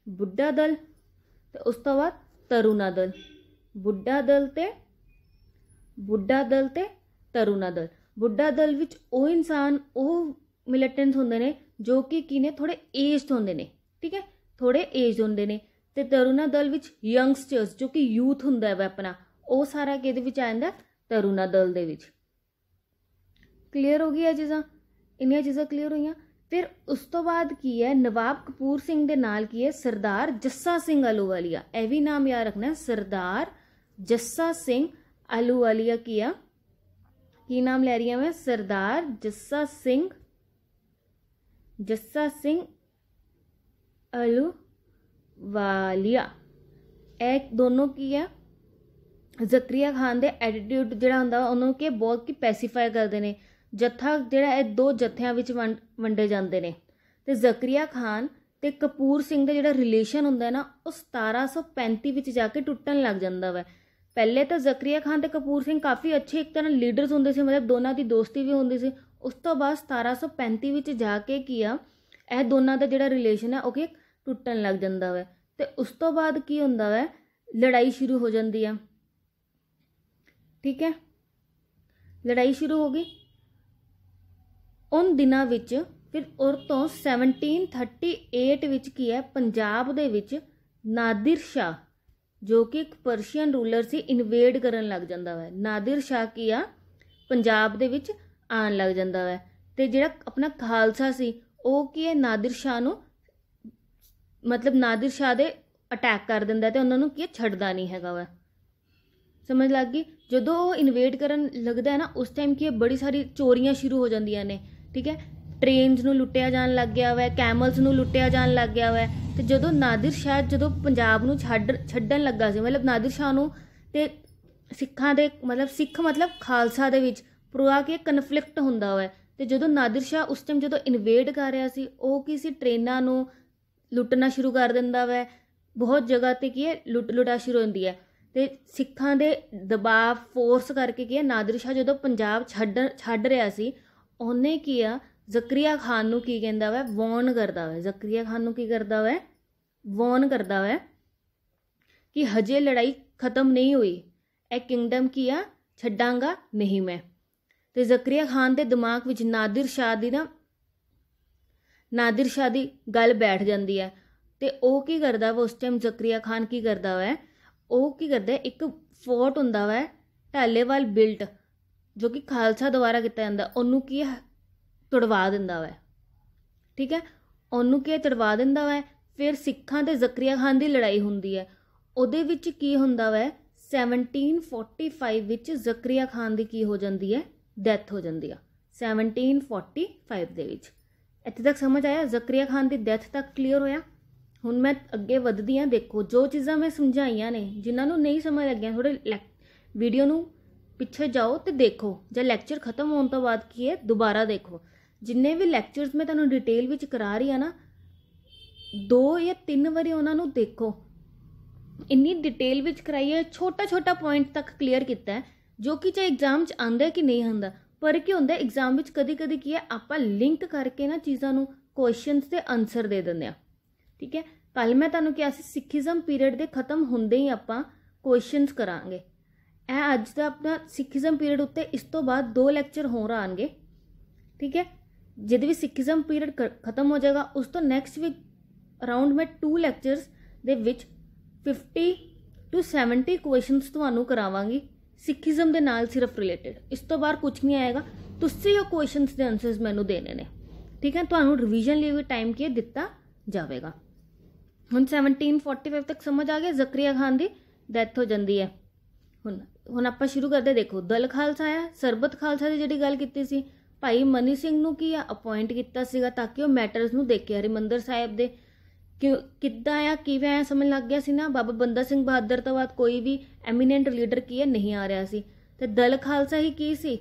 ਬੁੱਢਾ ਦਲ ਤੇ ਉਸ ਤੋਂ ਬਾਅਦ ਤਰੁਣਾ ਦਲ। ਬੁੱਢਾ ਦਲ ਤੇ, ਬੁੱਢਾ ਦਲ ਤੇ ਤਰੁਣਾ ਦਲ। ਬੁੱਢਾ ਦਲ ਵਿੱਚ ਉਹ ਇਨਸਾਨ, ਉਹ ਮਿਲੀਟੈਂਟਸ ਹੁੰਦੇ ਨੇ ਜੋ ਕਿ ਕੀ ਨੇ ਥੋੜੇ ਏਜਡ ਹੁੰਦੇ ਨੇ, ਠੀਕ ਹੈ? ਥੋੜੇ ਏਜਡ ਹੁੰਦੇ ਨੇ ਤੇ ਤਰੁਣਾ ਦਲ ਵਿੱਚ ਯੰਗਸਟਰਸ ਜੋ ਕਿ ਯੂਥ ਹੁੰਦਾ ਹੈ ਆਪਣਾ, ਉਹ ਸਾਰਾ ਕਿਹਦੇ ਵਿੱਚ ਆ ਜਾਂਦਾ? ਤਰੁਣਾ ਦਲ ਦੇ ਵਿੱਚ। ਕਲੀਅਰ ਹੋ ਗਈ ਚੀਜ਼ਾਂ? ਇੰਨੀਆਂ ਚੀਜ਼ਾਂ ਕਲੀਅਰ ਹੋਈਆਂ? ਫਿਰ ਉਸ ਤੋਂ ਬਾਅਦ ਕੀ ਹੈ? ਨਵਾਬ ਕਪੂਰ ਸਿੰਘ ਦੇ ਨਾਲ ਕੀ ਹੈ? ਸਰਦਾਰ ਜੱਸਾ ਸਿੰਘ ਆਲੂਵਾਲੀਆ। ਇਹ ਵੀ ਨਾਮ ਯਾਦ ਰੱਖਣਾ ਸਰਦਾਰ ਜੱਸਾ ਸਿੰਘ ਆਲੂਵਾਲੀਆ ਕੀ ਆ? ਕੀ ਨਾਮ ਲੈ ਰਹੀ ਹਾਂ ਮੈਂ? ਸਰਦਾਰ ਜੱਸਾ ਸਿੰਘ। ਜੱਸਾ ਸਿੰਘ ਅਲੂ ਵਾਲੀਆ ਇਹ ਦੋਨੋਂ ਕੀ ਆ? ਜ਼ਕਰੀਆ ਖਾਨ ਦੇ ਐਟੀਟਿਊਡ ਜਿਹੜਾ ਹੁੰਦਾ ਉਹਨੂੰ ਕਿ ਬਹੁਤ ਕੀ ਪੈਸੀਫਾਈ ਕਰਦੇ ਨੇ। ਜੱਥਾ ਜਿਹੜਾ, ਇਹ ਦੋ ਜੱਥਿਆਂ ਵਿੱਚ ਵੰਡ- ਵੰਡੇ ਜਾਂਦੇ ਨੇ। ਤੇ ਜ਼ਕਰੀਆ ਖਾਨ ਤੇ ਕਪੂਰ ਸਿੰਘ ਦਾ ਜਿਹੜਾ ਰਿਲੇਸ਼ਨ ਹੁੰਦਾ ਹੈ ਨਾ, ਉਹ 1735 ਵਿੱਚ ਜਾ ਕੇ ਟੁੱਟਣ ਲੱਗ ਜਾਂਦਾ ਵਾ। ਪਹਿਲੇ ਤਾਂ ਜ਼ਕਰੀਆ ਖਾਨ ਤੇ ਕਪੂਰ ਸਿੰਘ ਕਾਫੀ ਅੱਛੇ ਇੱਕ ਤਰ੍ਹਾਂ ਲੀਡਰਸ ਹੁੰਦੇ ਸੀ, ਮਤਲਬ ਦੋਨਾਂ ਦੀ ਦੋਸਤੀ ਵੀ ਹੁੰਦੀ ਸੀ। ਉਸ ਤੋਂ ਬਾਅਦ 1735 ਵਿੱਚ ਜਾ ਕੇ ਕੀ ਆ, ਇਹ ਦੋਨਾਂ ਦਾ ਜਿਹੜਾ ਰਿਲੇਸ਼ਨ ਹੈ ਉਹ ਕਿ ਟੁੱਟਣ ਲੱਗ ਜਾਂਦਾ ਵਾ। ਤੇ ਉਸ ਤੋਂ ਬਾਅਦ ਕੀ ਹੁੰਦਾ ਵਾ, ਲੜਾਈ ਸ਼ੁਰੂ ਹੋ ਜਾਂਦੀ ਆ। ਠੀਕ ਹੈ? ਲੜਾਈ ਸ਼ੁਰੂ ਹੋ ਗਈ। ਉਨ ਦਿਨਾਂ ਵਿੱਚ ਫਿਰ ਔਰ ਤੋਂ 1738 ਵਿੱਚ ਕੀ ਹੈ ਪੰਜਾਬ ਦੇ ਵਿੱਚ ਨਾਦਰ ਸ਼ਾਹ ਜੋ ਕਿ ਇੱਕ ਪਰਸ਼ੀਅਨ ਰੂਲਰ ਸੀ ਇਨਵੇਡ ਕਰਨ ਲੱਗ ਜਾਂਦਾ ਹੈ ਨਾਦਰ ਸ਼ਾਹ ਕੀ ਆ? ਪੰਜਾਬ ਦੇ ਵਿੱਚ ਆਉਣ ਲੱਗ ਜਾਂਦਾ ਹੈ ਤੇ ਜਿਹੜਾ ਆਪਣਾ ਖਾਲਸਾ ਸੀ, ਉਹ ਕੀ ਹੈ? ਨਾਦਰ ਸ਼ਾਹ ਨੂੰ ਮਤਲਬ ਨਾਦਰ ਸ਼ਾਹ ਦੇ ਅਟੈਕ ਕਰ ਦਿੰਦਾ ਹੈ ਤੇ ਉਹਨਾਂ ਨੂੰ ਕੀ ਛੱਡਦਾ ਨਹੀਂ ਹੈਗਾ ਵਾ। ਸਮਝ ਲੱਗ ਗਈ? ਜਦੋਂ ਉਹ ਇਨਵੇਡ ਕਰਨ ਲੱਗਦਾ ਹੈ ਨਾ, ਉਸ ਟਾਈਮ ਕੀ ਹੈ? ਬੜੀ ਸਾਰੀ ਚੋਰੀਆਂ ਸ਼ੁਰੂ ਹੋ ਜਾਂਦੀਆਂ ਨੇ। ਠੀਕ ਹੈ? ਟ੍ਰੇਨਸ ਨੂੰ ਲੁੱਟਿਆ ਜਾਣ ਲੱਗ ਗਿਆ ਵਾ ਕੈਮਲਸ ਨੂੰ ਲੁੱਟਿਆ ਜਾਣ ਲੱਗ ਗਿਆ ਵਾ। ਤੇ ਜਦੋਂ ਨਾਦਰ ਸ਼ਾਹ ਜਦੋਂ ਪੰਜਾਬ ਨੂੰ ਛੱਡ, ਛੱਡਣ ਲੱਗਾ ਸੀ, ਮਤਲਬ ਨਾਦਰ ਸ਼ਾਹ ਨੂੰ ਤੇ ਸਿੱਖਾਂ ਦੇ, ਮਤਲਬ ਸਿੱਖ ਮਤਲਬ ਖਾਲਸਾ ਦੇ ਵਿੱਚ ਪੂਰਾ ਕੇ ਕਨਫਲਿਕਟ ਹੁੰਦਾ ਵਾ ਤੇ ਜਦੋਂ ਨਾਦਰ ਸ਼ਾਹ ਉਸ ਟਾਈਮ ਜਦੋਂ ਇਨਵੇਡ ਕਰ ਰਿਹਾ ਸੀ, ਉਹ ਕੀ ਸੀ? ਟ੍ਰੇਨਾਂ ਨੂੰ ਲੁੱਟਣਾ ਸ਼ੁਰੂ ਕਰ ਦਿੰਦਾ ਵੈ। ਬਹੁਤ ਜਗ੍ਹਾ ਤੇ ਕੀ ਹੈ? ਲੁੱਟ, ਲੁਟਾ ਸ਼ੁਰੂ ਹੁੰਦੀ ਹੈ। ਤੇ ਸਿੱਖਾਂ ਦੇ ਦਬਾਅ ਫੋਰਸ ਕਰਕੇ ਕੀ ਹੈ? ਨਾਦਰ ਸ਼ਾਹ ਜਦੋਂ ਪੰਜਾਬ ਛੱਡ ਛੱਡ ਰਿਹਾ ਸੀ, ਉਹਨੇ ਕੀ ਆ? ਜ਼ਕਰੀਆ ਖਾਨ ਨੂੰ ਕੀ ਕਹਿੰਦਾ ਵੈ? ਵਾਰਨ ਕਰਦਾ ਵੈ। ਜ਼ਕਰੀਆ ਖਾਨ ਨੂੰ ਕੀ ਕਰਦਾ ਵੈ? ਵਾਰਨ ਕਰਦਾ ਵਾ ਕਿ ਹਜੇ ਲੜਾਈ ਖਤਮ ਨਹੀਂ ਹੋਈ। ਇਹ ਕਿੰਗਡਮ ਕੀ ਆ? ਛੱਡਾਂਗਾ ਨਹੀਂ ਮੈਂ। ਤੇ ਜ਼ਕਰੀਆ ਖਾਨ ਦੇ ਦਿਮਾਗ ਵਿੱਚ ਨਾਦਰ ਸ਼ਾਹ ਦੀ ਨਾ, ਨਾਦਰ ਸ਼ਾਹ ਦੀ ਗੱਲ ਬੈਠ ਜਾਂਦੀ ਹੈ। ਤੇ ਉਹ ਕੀ ਕਰਦਾ ਵਾ? ਉਸ ਟਾਈਮ ਜ਼ਕਰੀਆ ਖਾਨ ਕੀ ਕਰਦਾ ਵਾ? ਉਹ ਕੀ ਕਰਦਾ ਇੱਕ ਫੋਰਟ ਹੁੰਦਾ ਵਾ, ਢਾਲੇਵਾਲ ਬਿਲਟ ਜੋ ਕਿ ਖਾਲਸਾ ਦੁਆਰਾ ਕੀਤਾ ਜਾਂਦਾ। ਉਹਨੂੰ ਕੀ ਤੜਵਾ ਦਿੰਦਾ ਵਾ। ਠੀਕ ਹੈ? ਉਹਨੂੰ ਕੀ ਤੜਵਾ ਦਿੰਦਾ ਵਾ। ਫਿਰ ਸਿੱਖਾਂ ਤੇ ਜ਼ਕਰੀਆ ਖਾਨ ਦੀ ਲੜਾਈ ਹੁੰਦੀ ਹੈ। ਉਹਦੇ ਵਿੱਚ ਕੀ ਹੁੰਦਾ ਵਾ? 1745 ਵਿੱਚ ਜ਼ਕਰੀਆ ਖਾਨ ਦੀ ਕੀ ਹੋ ਜਾਂਦੀ ਹੈ? ਡੈਥ ਹੋ ਜਾਂਦੀ ਆ। 1745 ਦੇ ਵਿੱਚ। ਇੱਥੇ ਤੱਕ ਸਮਝ ਆਇਆ? ਜ਼ਕਰੀਆ ਖਾਨ ਦੀ ਡੈਥ ਤੱਕ ਕਲੀਅਰ ਹੋਇਆ? ਹੁਣ ਮੈਂ ਅੱਗੇ ਵੱਧਦੀ ਹਾਂ, ਦੇਖੋ, ਜੋ ਚੀਜ਼ਾਂ ਮੈਂ ਸਮਝਾਈਆਂ ਨੇ, ਜਿਨ੍ਹਾਂ ਨੂੰ ਨਹੀਂ ਸਮਝ ਲੱਗੀਆਂ ਥੋੜੇ ਵੀਡੀਓ ਨੂੰ ਪਿੱਛੇ ਜਾਓ ਤੇ ਦੇਖੋ। ਜਾਂ ਲੈਕਚਰ ਖਤਮ ਹੋਣ ਤੋਂ ਬਾਅਦ ਕੀ ਹੈ? ਦੁਬਾਰਾ ਦੇਖੋ। ਜਿੰਨੇ ਵੀ ਲੈਕਚਰਸ ਮੈਂ ਤੁਹਾਨੂੰ ਡਿਟੇਲ ਵਿੱਚ ਕਰਾ ਰਹੀ ਆ ਨਾ ਦੋ ਜਾਂ ਤਿੰਨ ਵਾਰੀ ਉਹਨਾਂ ਨੂੰ ਦੇਖੋ। ਇੰਨੀ ਡਿਟੇਲ ਵਿੱਚ ਕਰਾਈ ਹੈ ਛੋਟਾ ਛੋਟਾ ਪੁਆਇੰਟ ਤੱਕ ਕਲੀਅਰ ਕੀਤਾ ਹੈ, ਜੋ ਕਿ ਚਾਹੇ ਐਗਜ਼ਾਮ 'ਚ ਆਂਦਾ ਕਿ ਨਹੀਂ ਆਂਦਾ ਪਰ ਕੀ ਹੁੰਦਾ ਐਗਜ਼ਾਮ ਵਿੱਚ ਕਦੀ ਕਦੀ ਕੀ ਹੈ, ਆਪਾਂ ਲਿੰਕ ਕਰਕੇ ਨਾ ਚੀਜ਼ਾਂ ਨੂੰ ਕੁਐਸਚਨਸ ਦੇ ਆਨਸਰ ਦੇ ਦਿੰਦੇ ਆ ਠੀਕ ਹੈ? ਕੱਲ ਮੈਂ ਤੁਹਾਨੂੰ ਕਿਹਾ ਸੀ, ਸਿੱਖੀਜ਼ਮ ਪੀਰੀਅਡ ਦੇ ਖਤਮ ਹੁੰਦੇ ਹੀ ਆਪਾਂ ਕੁਐਸਚਨਸ ਕਰਾਂਗੇ। ਇਹ ਅੱਜ ਦਾ ਆਪਣਾ ਸਿੱਖੀਜ਼ਮ ਪੀਰੀਅਡ ਉੱਤੇ ਇਸ ਤੋਂ ਬਾਅਦ ਦੋ ਲੈਕਚਰ ਹੋਰ ਆਣਗੇ ਠੀਕ ਹੈ? ਜਦ ਵੀ ਸਿੱਖੀਜ਼ਮ ਪੀਰੀਅਡ ਖਤਮ ਹੋ ਜਾਏਗਾ, ਉਸ ਤੋਂ ਨੈਕਸਟ ਵੀਕ ਅਰਾਊਂਡ ਮੈਂ 2 ਲੈਕਚਰਸ ਦੇ ਵਿੱਚ 50 ਟੂ 70 ਕੁਐਸਚਨਸ ਤੁਹਾਨੂੰ ਕਰਾਵਾਂਗੀ। ਸਿੱਖੀਜ਼ਮ ਦੇ ਨਾਲ ਸਿਰਫ ਰਿਲੇਟਡ ਇਸ ਤੋਂ ਬਾਹਰ ਕੁਝ ਨਹੀਂ ਆਏਗਾ। ਤੁਸੀਂ ਉਹ ਕੁਐਸਚਨਸ ਦੇ ਆਨਸਰਸ ਮੈਨੂੰ ਦੇਣੇ ਨੇ। ਠੀਕ ਹੈ? ਤੁਹਾਨੂੰ ਰਿਵੀਜ਼ਨ ਲਈ ਵੀ ਟਾਈਮ ਕੀ ਦਿੱਤਾ ਜਾਵੇਗਾ। ਹੁਣ 1745 ਤੱਕ ਸਮਝ ਆ ਗਿਆ ਜ਼ਕਰੀਆ ਖਾਨ ਦੀ? ਡੈਥ ਹੋ ਜਾਂਦੀ ਹੈ। ਹੁਣ ਹੁਣ ਆਪਾਂ ਸ਼ੁਰੂ ਕਰਦੇ, ਦੇਖੋ, ਦਲ ਖਾਲਸਾ ਆ, ਸਰਬਤ ਖਾਲਸਾ ਦੀ ਜਿਹੜੀ ਗੱਲ ਕੀਤੀ ਸੀ, ਭਾਈ ਮਨੀ ਸਿੰਘ ਨੂੰ ਕੀ ਆ ਅਪਾਇੰਟ ਕੀਤਾ ਸੀਗਾ ਤਾਂ ਕਿ ਉਹ ਮੈਟਰਸ ਨੂੰ ਦੇਖੇ ਹਰਿਮੰਦਰ ਸਾਹਿਬ ਦੇ ਕਿ ਕਿੱਦਾਂ ਆ, ਕਿਵੇਂ ਆ, ਸਮਝ ਲੱਗ ਗਿਆ ਸੀ ਨਾ? ਬਾਬਾ ਬੰਦਾ ਸਿੰਘ ਬਹਾਦਰ ਤੋਂ ਬਾਅਦ ਕੋਈ ਵੀ ਐਮੀਨੈਂਟ ਲੀਡਰ ਕੀ ਹੈ ਨਹੀਂ ਆ ਰਿਹਾ ਸੀ। ਤੇ ਦਲ ਖਾਲਸਾ ਹੀ ਕੀ ਸੀ?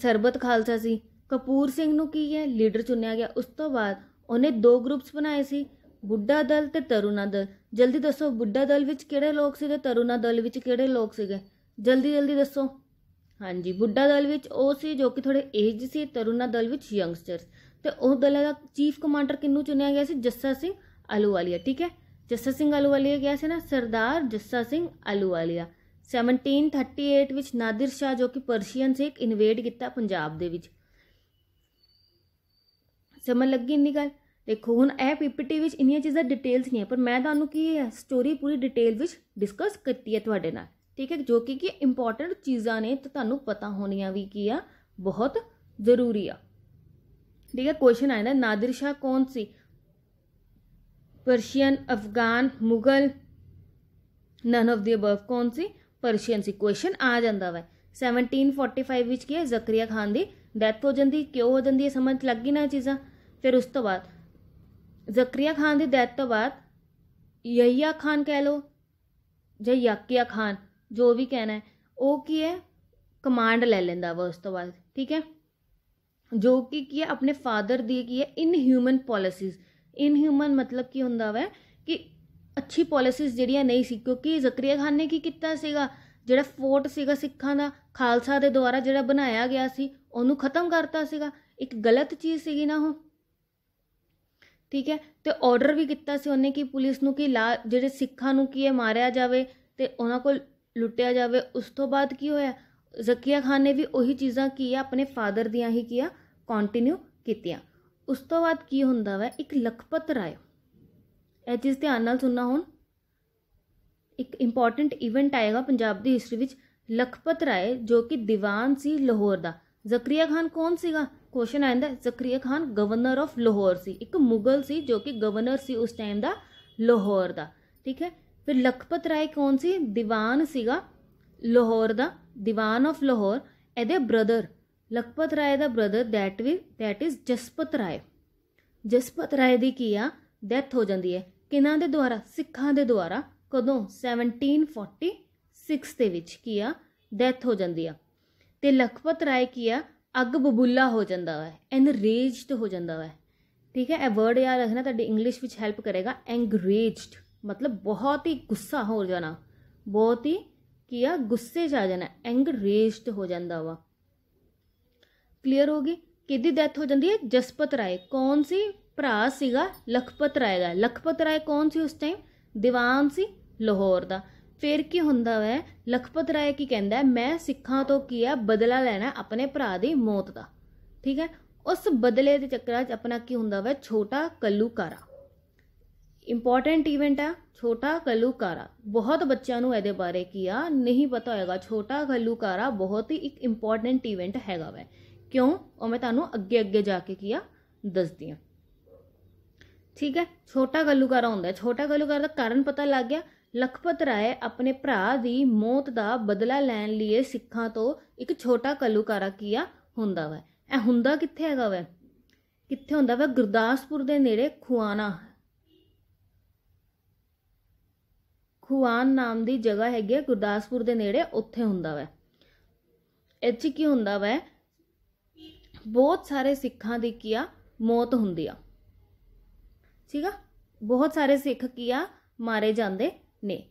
ਸਰਬਤ ਖਾਲਸਾ ਸੀ। ਕਪੂਰ ਸਿੰਘ ਨੂੰ ਕੀ ਹੈ? ਲੀਡਰ ਚੁਣਿਆ ਗਿਆ। ਉਸ ਤੋਂ ਬਾਅਦ ਉਹਨੇ ਦੋ ਗਰੁੱਪਸ ਬਣਾਏ ਸੀ, ਬੁੱਢਾ ਦਲ ਤੇ ਤਰੁਣਾ ਦਲ। ਜਲਦੀ ਦੱਸੋ, ਬੁੱਢਾ ਦਲ ਵਿੱਚ ਕਿਹੜੇ ਲੋਕ ਸੀਗੇ, ਤਰੁਣਾ ਦਲ ਵਿੱਚ ਕਿਹੜੇ ਲੋਕ ਸੀਗੇ? ਜਲਦੀ ਜਲਦੀ ਦੱਸੋ। ਹਾਂਜੀ, ਬੁੱਢਾ ਦਲ ਵਿੱਚ ਉਹ ਸੀ ਜੋ ਕਿ ਥੋੜੇ ਏਜ ਸੀ, ਤਰੁਣਾ ਦਲ ਵਿੱਚ ਯੰਗਸਟਰਸ ਤੇ ਉਹ ਦਲ ਦਾ ਚੀਫ ਕਮਾਂਡਰ ਕਿੰਨੂੰ ਚੁਣਿਆ ਗਿਆ ਸੀ? ਜੱਸਾ ਸਿੰਘ ਆਲੂਵਾਲੀਆ ਠੀਕ ਹੈ? ਜੱਸਾ ਸਿੰਘ ਆਲੂਵਾਲੀਆ ਗਿਆ ਸੀ ਨਾ, ਸਰਦਾਰ ਜੱਸਾ ਸਿੰਘ ਆਲੂਵਾਲੀਆ 1738 ਵਿੱਚ ਨਾਦਰ ਸ਼ਾਹ ਜੋ ਕਿ ਪਰਸ਼ੀਅਨ ਸੀ ਇਨਵੇਡ ਕੀਤਾ ਪੰਜਾਬ ਦੇ ਵਿੱਚ। ਸਮਝ ਲੱਗੀ ਇੰਨੀ ਗੱਲ? ਦੇਖੋ, ਹੁਣ ਇਹ ਪੀਪੀਟੀ ਵਿੱਚ ਇੰਨੀਆਂ ਚੀਜ਼ਾਂ ਡਿਟੇਲਸ ਨਹੀਂ ਹੈ, ਪਰ ਮੈਂ ਤੁਹਾਨੂੰ ਕੀ ਸਟੋਰੀ ਪੂਰੀ ਡਿਟੇਲ ਵਿੱਚ ਡਿਸਕਸ ਕੀਤੀ ਹੈ ਤੁਹਾਡੇ ਨਾਲ, ਠੀਕ ਹੈ? ਜੋ ਕਿ ਕਿ ਇੰਪੋਰਟੈਂਟ ਚੀਜ਼ਾਂ ਨੇ ਤੇ ਤੁਹਾਨੂੰ ਪਤਾ ਹੋਣੀਆਂ ਵੀ ਕੀ ਆ, ਬਹੁਤ ਜ਼ਰੂਰੀ ਆ। ਠੀਕ ਹੈ ਕੁਐਸਚਨ ਆਇਆ ਨਾਦਰ ਸ਼ਾਹ ਕੌਣ ਸੀ Persian Afghan Mughal none of the above ਕੌਣ ਸੀ ਪਰਸ਼ੀਅਨ ਸੀ ਕੁਐਸਚਨ ਆ ਜਾਂਦਾ ਵਾ 1745 ਵਿੱਚ ਕੀ ਹੈ ਜ਼ਕਰੀਆ ਖਾਨ ਦੀ ਡੈਥ ਹੋ ਜਾਂਦੀ ਕਿਉਂ ਹੋ ਜਾਂਦੀ ਹੈ ਸਮਝ ਲੱਗੀ ਨਾ ਚੀਜ਼ਾਂ ਫਿਰ ਉਸ ਤੋਂ ਬਾਅਦ ਜ਼ਕਰੀਆ ਖਾਨ ਦੀ ਡੈਥ ਤੋਂ ਬਾਅਦ ਯਹੀਆ ਖਾਨ ਕਹਿ ਲੋ ਜਾਂ ਯਾਕਿਆ ਖਾਨ ਜੋ ਵੀ ਕਹਿਣਾ ਹੈ ਉਹ ਕੀ ਹੈ ਕਮਾਂਡ ਲੈ ਲੈਂਦਾ ਵਾ ਉਸ ਤੋਂ ਬਾਅਦ ਠੀਕ ਹੈ ਜੋ ਕਿ ਕੀ ਹੈ, ਆਪਣੇ ਫਾਦਰ ਦੀ ਕੀ ਹੈ ਇਨਹਿਊਮਨ ਪਾਲਿਸੀਜ਼ ਇਨਹਿਊਮਨ ਮਤਲਬ ਕੀ ਹੁੰਦਾ ਵਾ ਕਿ ਅੱਛੀ ਪਾਲਿਸੀਜ਼ ਜਿਹੜੀਆਂ ਨਹੀਂ ਸੀ, ਕਿਉਂਕਿ ਜ਼ਕਰੀਆ ਖਾਨ ਨੇ ਕੀ ਕੀਤਾ ਸੀਗਾ? ਜਿਹੜਾ ਫੋਰਟ ਸੀਗਾ ਸਿੱਖਾਂ ਦਾ, ਖਾਲਸਾ ਦੇ ਦੁਆਰਾ ਜਿਹੜਾ ਬਣਾਇਆ ਗਿਆ ਸੀ, ਉਹਨੂੰ ਖਤਮ ਕਰਤਾ ਸੀਗਾ। ਇੱਕ ਗਲਤ ਚੀਜ਼ ਸੀਗੀ ਨਾ ਉਹ। ਠੀਕ ਹੈ? ਤੇ ਆਰਡਰ ਵੀ ਕੀਤਾ ਸੀ ਉਹਨੇ ਕਿ ਪੁਲਿਸ ਨੂੰ ਕਿ ਲਾ, ਜਿਹੜੇ ਸਿੱਖਾਂ ਨੂੰ ਕੀ ਹੈ, ਮਾਰਿਆ ਜਾਵੇ ਤੇ ਉਹਨਾਂ ਕੋਲ ਲੁੱਟਿਆ ਜਾਵੇ। ਉਸ ਤੋਂ ਬਾਅਦ ਕੀ ਹੋਇਆ? ਜ਼ਕੀਆ ਖਾਨ ਨੇ ਵੀ ਉਹੀ ਚੀਜ਼ਾਂ ਕੀ ਆ ਆਪਣੇ ਫਾਦਰ ਦੀਆਂ ਹੀ ਕੀਆ ਕੰਟੀਨਿਊ ਕੀਤੀਆਂ। ਉਸ ਤੋਂ ਬਾਅਦ ਕੀ ਹੁੰਦਾ ਵਾ? ਇੱਕ ਲਖਪਤ ਰਾਏ ਇਹ ਚੀਜ਼ ਧਿਆਨ ਨਾਲ ਸੁਣਨਾ ਹੁਣ। ਇੱਕ ਇੰਪੋਰਟੈਂਟ ਇਵੈਂਟ ਆਏਗਾ ਪੰਜਾਬ ਦੀ ਹਿਸਟਰੀ ਵਿੱਚ, ਲਖਪਤ ਰਾਏ ਜੋ ਕਿ ਦੀਵਾਨ ਸੀ ਲਾਹੌਰ ਦਾ। ਜ਼ਕਰੀਆ ਖਾਨ ਕੌਣ ਸੀਗਾ? ਕੁਐਸਚਨ ਆਂਦਾ ਜ਼ਕਰੀਆ ਖਾਨ ਗਵਰਨਰ ਆਫ ਲਾਹੌਰ ਸੀ। ਇੱਕ ਮੁਗਲ ਸੀ ਜੋ ਕਿ ਗਵਰਨਰ ਸੀ ਉਸ ਟਾਈਮ ਦਾ ਲਾਹੌਰ ਦਾ। ਠੀਕ ਹੈ? ਫਿਰ ਲਖਪਤ ਰਾਏ ਕੌਣ ਸੀ? ਦੀਵਾਨ ਸੀਗਾ ਲਾਹੌਰ ਦਾ। ਦੀਵਾਨ ਆਫ ਲਾਹੌਰ। ਇਹਦੇ ਬ੍ਰਦਰ ਲਖਪਤ ਰਾਏ ਦਾ ਬ੍ਰਦਰ ਦੈਟ ਵੀ ਦੈਟ ਇਜ਼ ਜਸਪਤ ਰਾਏ। ਜਸਪਤ ਰਾਏ ਦੀ ਕੀ ਆ? ਡੈਥ ਹੋ ਜਾਂਦੀ ਹੈ। ਕਿਨਾਂ ਦੇ ਦੁਆਰਾ? ਸਿੱਖਾਂ ਦੇ ਦੁਆਰਾ। ਕਦੋਂ? 1746 ਦੇ ਵਿੱਚ ਕੀ ਆ? ਡੈਥ ਹੋ ਜਾਂਦੀ ਆ। ਤੇ ਲਖਪਤ ਰਾਏ ਕੀ ਆ? ਅੱਗ ਬਬੂਲਾ ਹੋ ਜਾਂਦਾ ਹੈ ਐਨਰੇਜਡ ਹੋ ਜਾਂਦਾ ਹੈ ਠੀਕ ਹੈ? ਇਹ ਵਰਡ ਯਾਦ ਰੱਖਣਾ, ਤੁਹਾਡੀ ਇੰਗਲਿਸ਼ ਵਿੱਚ ਹੈਲਪ ਕਰੇਗਾ। ਐਂਗਰੇਜਡ ਮਤਲਬ ਬਹੁਤ ਹੀ ਗੁੱਸਾ ਹੋ ਜਾਣਾ। ਬਹੁਤ ਹੀ ਕੀ ਆ? ਗੁੱਸੇ 'ਚ ਆ ਜਾਣਾ। ਐਂਗਰੇਜਡ ਹੋ ਜਾਂਦਾ ਵਾ। ਕਲੀਅਰ ਹੋ ਗਈ। ਕਿਹਦੀ ਡੈਥ ਹੋ ਜਾਂਦੀ ਹੈ? ਜਸਪਤ ਰਾਏ। ਕੌਣ ਸੀ? ਭਰਾ ਸੀਗਾ ਲਖਪਤ ਰਾਏ ਦਾ। ਲਖਪਤ ਰਾਏ ਕੌਣ ਸੀ ਉਸ ਟਾਈਮ ਦੀਵਾਨ ਸੀ ਲਾਹੌਰ ਦਾ। ਫਿਰ ਕੀ ਹੁੰਦਾ ਵੈ? ਲਖਪਤ ਰਾਏ ਕੀ ਕਹਿੰਦਾ ਮੈਂ ਸਿੱਖਾਂ ਤੋਂ ਕੀ ਆ ਬਦਲਾ ਲੈਣਾ ਆਪਣੇ ਭਰਾ ਦੀ ਮੌਤ ਦਾ। ਠੀਕ ਹੈ? ਉਸ ਬਦਲੇ ਦੇ ਚੱਕਰਾਂ 'ਚ ਆਪਣਾ ਕੀ ਹੁੰਦਾ ਵੈ? ਛੋਟਾ ਕੱਲੂਕਾਰਾ। ਇੰਪੋਰਟੈਂਟ ਇਵੈਂਟ ਆ, ਛੋਟਾ ਕੱਲੂਕਾਰਾ। ਬਹੁਤ ਬੱਚਿਆਂ ਨੂੰ ਇਹਦੇ ਬਾਰੇ ਕੀ ਆ? ਨਹੀਂ ਪਤਾ ਹੋਏਗਾ। ਛੋਟਾ ਕੱਲੂਕਾਰਾ ਬਹੁਤ ਹੀ ਇੱਕ ਇੰਪੋਰਟੈਂਟ ਇਵੈਂਟ ਹੈਗਾ ਵੈ। ਕਿਉਂ? ਉਹ ਮੈਂ ਤੁਹਾਨੂੰ ਅੱਗੇ ਅੱਗੇ ਜਾ ਕੇ ਕੀ ਆ? ਦੱਸਦੀ ਹਾਂ। ਠੀਕ ਹੈ? ਛੋਟਾ ਕੱਲੂਕਾਰਾ ਹੁੰਦਾ ਛੋਟਾ ਕੱਲੂਕਾਰਾ ਦਾ ਕਾਰਨ ਪਤਾ ਲੱਗ ਗਿਆ। ਲਖਪਤ ਰਾਏ ਆਪਣੇ ਭਰਾ ਦੀ ਮੌਤ ਦਾ ਬਦਲਾ ਲੈਣ ਲਈ ਸਿੱਖਾਂ ਤੋਂ ਇੱਕ ਛੋਟਾ ਕੱਲੂਕਾਰਾ ਕੀਆ ਹੁੰਦਾ ਵਾ। ਇਹ ਹੁੰਦਾ ਕਿੱਥੇ ਹੈਗਾ ਵਾ? ਕਿੱਥੇ ਹੁੰਦਾ ਵਾ? ਗੁਰਦਾਸਪੁਰ ਦੇ ਨੇੜੇ ਖੁਆਣਾ। ਖੁਆਨ ਨਾਮ ਦੀ ਜਗ੍ਹਾ ਹੈਗੀ ਹੈ ਗੁਰਦਾਸਪੁਰ ਦੇ ਨੇੜੇ। ਉੱਥੇ ਹੁੰਦਾ ਵਾ। ਇੱਥੇ ਕੀ ਹੁੰਦਾ ਵਾ? ਬਹੁਤ ਸਾਰੇ ਸਿੱਖਾਂ ਦੀ ਕੀਆ ਮੌਤ ਹੁੰਦੀ ਆ। ਠੀਕ ਆ? ਬਹੁਤ ਸਾਰੇ ਸਿੱਖ ਕੀਆ ਮਾਰੇ ਜਾਂਦੇ ਨੇ।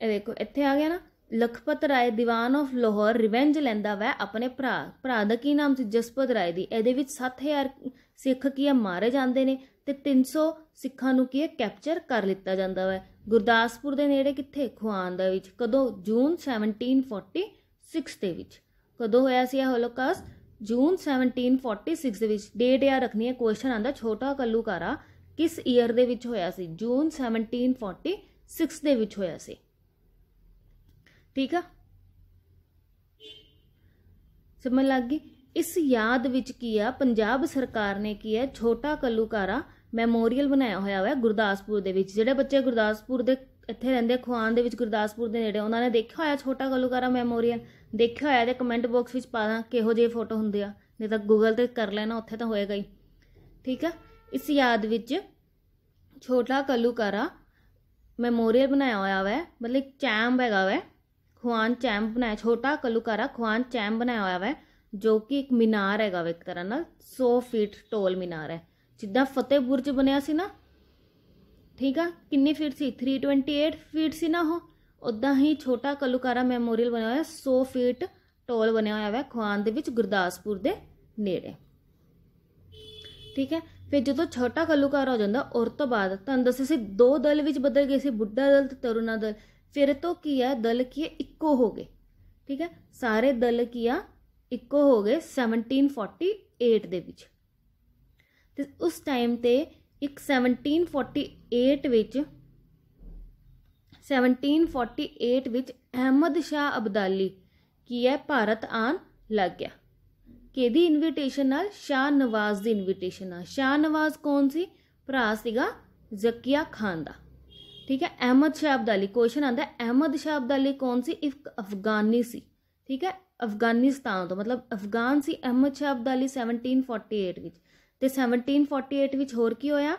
ਇਹ ਦੇਖੋ, ਇੱਥੇ ਆ ਗਿਆ ਨਾ। ਲਖਪਤ ਰਾਏ, ਦੀਵਾਨ ਆਫ ਲਾਹੌਰ, ਰਿਵੈਂਜ ਲੈਂਦਾ ਵੈ ਆਪਣੇ ਭਰਾ। ਭਰਾ ਦਾ ਕੀ ਨਾਮ ਸੀ? ਜਸਪਤ ਰਾਏ ਦੀ। ਇਹਦੇ ਵਿੱਚ 7000 ਸਿੱਖ ਕੀ ਮਾਰੇ ਜਾਂਦੇ ਨੇ ਤੇ 300 ਸਿੱਖਾਂ ਨੂੰ ਕੀ ਕੈਪਚਰ ਕਰ ਲਿੱਤਾ ਜਾਂਦਾ ਵੈ। ਗੁਰਦਾਸਪੁਰ ਦੇ ਨੇੜੇ ਕਿੱਥੇ? ਖੁਆਨ ਦੇ ਵਿੱਚ। ਕਦੋਂ? ਜੂਨ 1746 ਦੇ ਵਿੱਚ। ਕਦੋਂ ਹੋਇਆ ਸੀ ਇਹ ਹੋਲੋਕਾਸਟ ਜੂਨ 1746 ਦੇ ਵਿੱਚ। ਡੇਟ ਯਾਦ ਰੱਖਣੀ ਹੈ ਕੁਐਸਚਨ ਆਂਦਾ ਛੋਟਾ ਕੱਲੂਕਾਰਾ ਕਿਸ ਈਅਰ ਦੇ ਵਿੱਚ ਹੋਇਆ ਸੀ? ਜੂਨ 1746 ਦੇ ਵਿੱਚ ਹੋਇਆ ਸੀ। ਠੀਕ ਆ? ਸਮਝ ਲੱਗ ਗਈ? ਇਸ ਯਾਦ ਵਿੱਚ ਕੀ ਆ? ਪੰਜਾਬ ਸਰਕਾਰ ਨੇ ਕੀ ਹੈ ਛੋਟਾ ਕੱਲੂਕਾਰਾ ਮੈਮੋਰੀਅਲ ਬਣਾਇਆ ਹੋਇਆ ਹੈ ਗੁਰਦਾਸਪੁਰ ਦੇ ਵਿੱਚ, ਜਿਹੜੇ ਬੱਚੇ ਗੁਰਦਾਸਪੁਰ ਦੇ ਇੱਥੇ ਰਹਿੰਦੇ ਖੁਆਨ ਦੇ ਵਿੱਚ ਗੁਰਦਾਸਪੁਰ ਦੇ ਨੇੜੇ। ਉਹਨਾਂ ਨੇ ਦੇਖਿਆ ਹੋਇਆ ਛੋਟਾ ਕੱਲੂਕਾਰਾ ਮੈਮੋਰੀਅਲ? ਦੇਖਿਆ ਹੋਇਆ ਤੇ ਕਮੈਂਟ ਬਾਕਸ ਵਿੱਚ ਪਾ ਦਾਂ ਕਿਹੋ ਜਿਹੇ ਫੋਟੋ ਹੁੰਦੇ ਆ। ਨਹੀਂ ਤਾਂ ਗੂਗਲ ਤੇ ਕਰ ਲੈਣਾ, ਉੱਥੇ ਤਾਂ ਹੋਏਗਾ ਹੀ। ਠੀਕ ਆ? ਇਸ ਯਾਦ ਵਿੱਚ ਛੋਟਾ ਕੱਲੂਕਾਰਾ ਮੈਮੋਰੀਅਲ ਬਣਾਇਆ ਹੋਇਆ ਹੈ ਮਤਲਬ ਇੱਕ ਚੈਂਬ ਹੈਗਾ ਹੈ ਖੁਆਨ ਚੈਂਬ ਬਣਾਇਆ, ਛੋਟਾ ਕੱਲੂਕਾਰਾ ਖੁਆਨ ਚੈਂਬ ਬਣਾਇਆ ਹੋਇਆ ਹੈ ਜੋ ਕਿ ਇੱਕ ਮੀਨਾਰ ਹੈਗਾ ਵਾ ਇੱਕ ਤਰ੍ਹਾਂ ਨਾਲ 100 ਫੀਟ ਟੋਲ ਮੀਨਾਰ ਹੈ। ਜਿੱਦਾਂ ਫਤਿਹਪੁਰ 'ਚ ਬਣਿਆ ਸੀ ਨਾ ਠੀਕ ਆ? ਕਿੰਨੀ ਫੀਟ ਸੀ? 328 ਫੀਟ ਸੀ ਨਾ ਉਹ? ਉਦਾਂ ਹੀ ਛੋਟਾ ਕੱਲੂਕਾਰਾ ਮੈਮੋਰੀਅਲ ਬਣਿਆ ਹੋਇਆ 100 ਫੀਟ ਟੋਲ ਬਣਿਆ ਹੋਇਆ ਹੈ ਖੁਆਨ ਦੇ ਵਿੱਚ ਗੁਰਦਾਸਪੁਰ ਦੇ ਨੇੜੇ। ਠੀਕ ਹੈ? ਫਿਰ ਜਦੋਂ ਛੋਟਾ ਕੱਲੂਕਾਰਾ ਹੋ ਜਾਂਦਾ ਉਸ ਤੋਂ ਬਾਅਦ ਤੁਹਾਨੂੰ ਦੱਸਿਆ ਸੀ, ਦੋ ਦਲ ਵਿੱਚ ਬਦਲ ਗਏ ਸੀ, ਬੁੱਢਾ ਦਲ ਤੇ ਤਰੁਣਾ ਦਲ। ਫਿਰ ਤੋਂ ਕੀ ਹੈ ਦਲ ਕੀ ਹੈ ਇੱਕੋ ਹੋ ਗਏ। ਠੀਕ ਹੈ? ਸਾਰੇ ਦਲ ਕੀ ਆ? ਇੱਕੋ ਹੋ ਗਏ 1748 ਦੇ ਵਿੱਚ। ਤੇ ਉਸ ਟਾਈਮ ਤੇ ਇੱਕ 1748 ਵਿੱਚ 1748 ਵਿੱਚ ਅਹਿਮਦ ਸ਼ਾਹ ਅਬਦਾਲੀ ਕੀ ਹੈ? ਭਾਰਤ ਆਣ ਲੱਗ ਗਿਆ। ਕਿਹਦੀ ਇਨਵੀਟੇਸ਼ਨ ਨਾਲ? ਸ਼ਾਹ ਨਵਾਜ਼ ਦੀ ਇਨਵੀਟੇਸ਼ਨ ਨਾਲ। ਸ਼ਾਹ ਨਵਾਜ਼ ਕੌਣ ਸੀ? ਭਰਾ ਸੀਗਾ ਜ਼ਕੀਆ ਖਾਨ ਦਾ। ਠੀਕ ਹੈ? ਅਹਿਮਦ ਸ਼ਾਹ ਅਬਦਾਲੀ। ਕੁਐਸਚਨ ਆਂਦਾ ਅਹਿਮਦ ਸ਼ਾਹ ਅਬਦਾਲੀ ਕੌਣ ਸੀ? ਇੱਕ ਅਫਗਾਨੀ ਸੀ। ਠੀਕ ਹੈ? ਅਫਗਾਨਿਸਤਾਨ ਤੋਂ, ਮਤਲਬ ਅਫਗਾਨ ਸੀ ਅਹਿਮਦ ਸ਼ਾਹ ਅਬਦਾਲੀ 1748 ਵਿੱਚ। ਤੇ 1748 ਵਿੱਚ ਹੋਰ ਕੀ ਹੋਇਆ?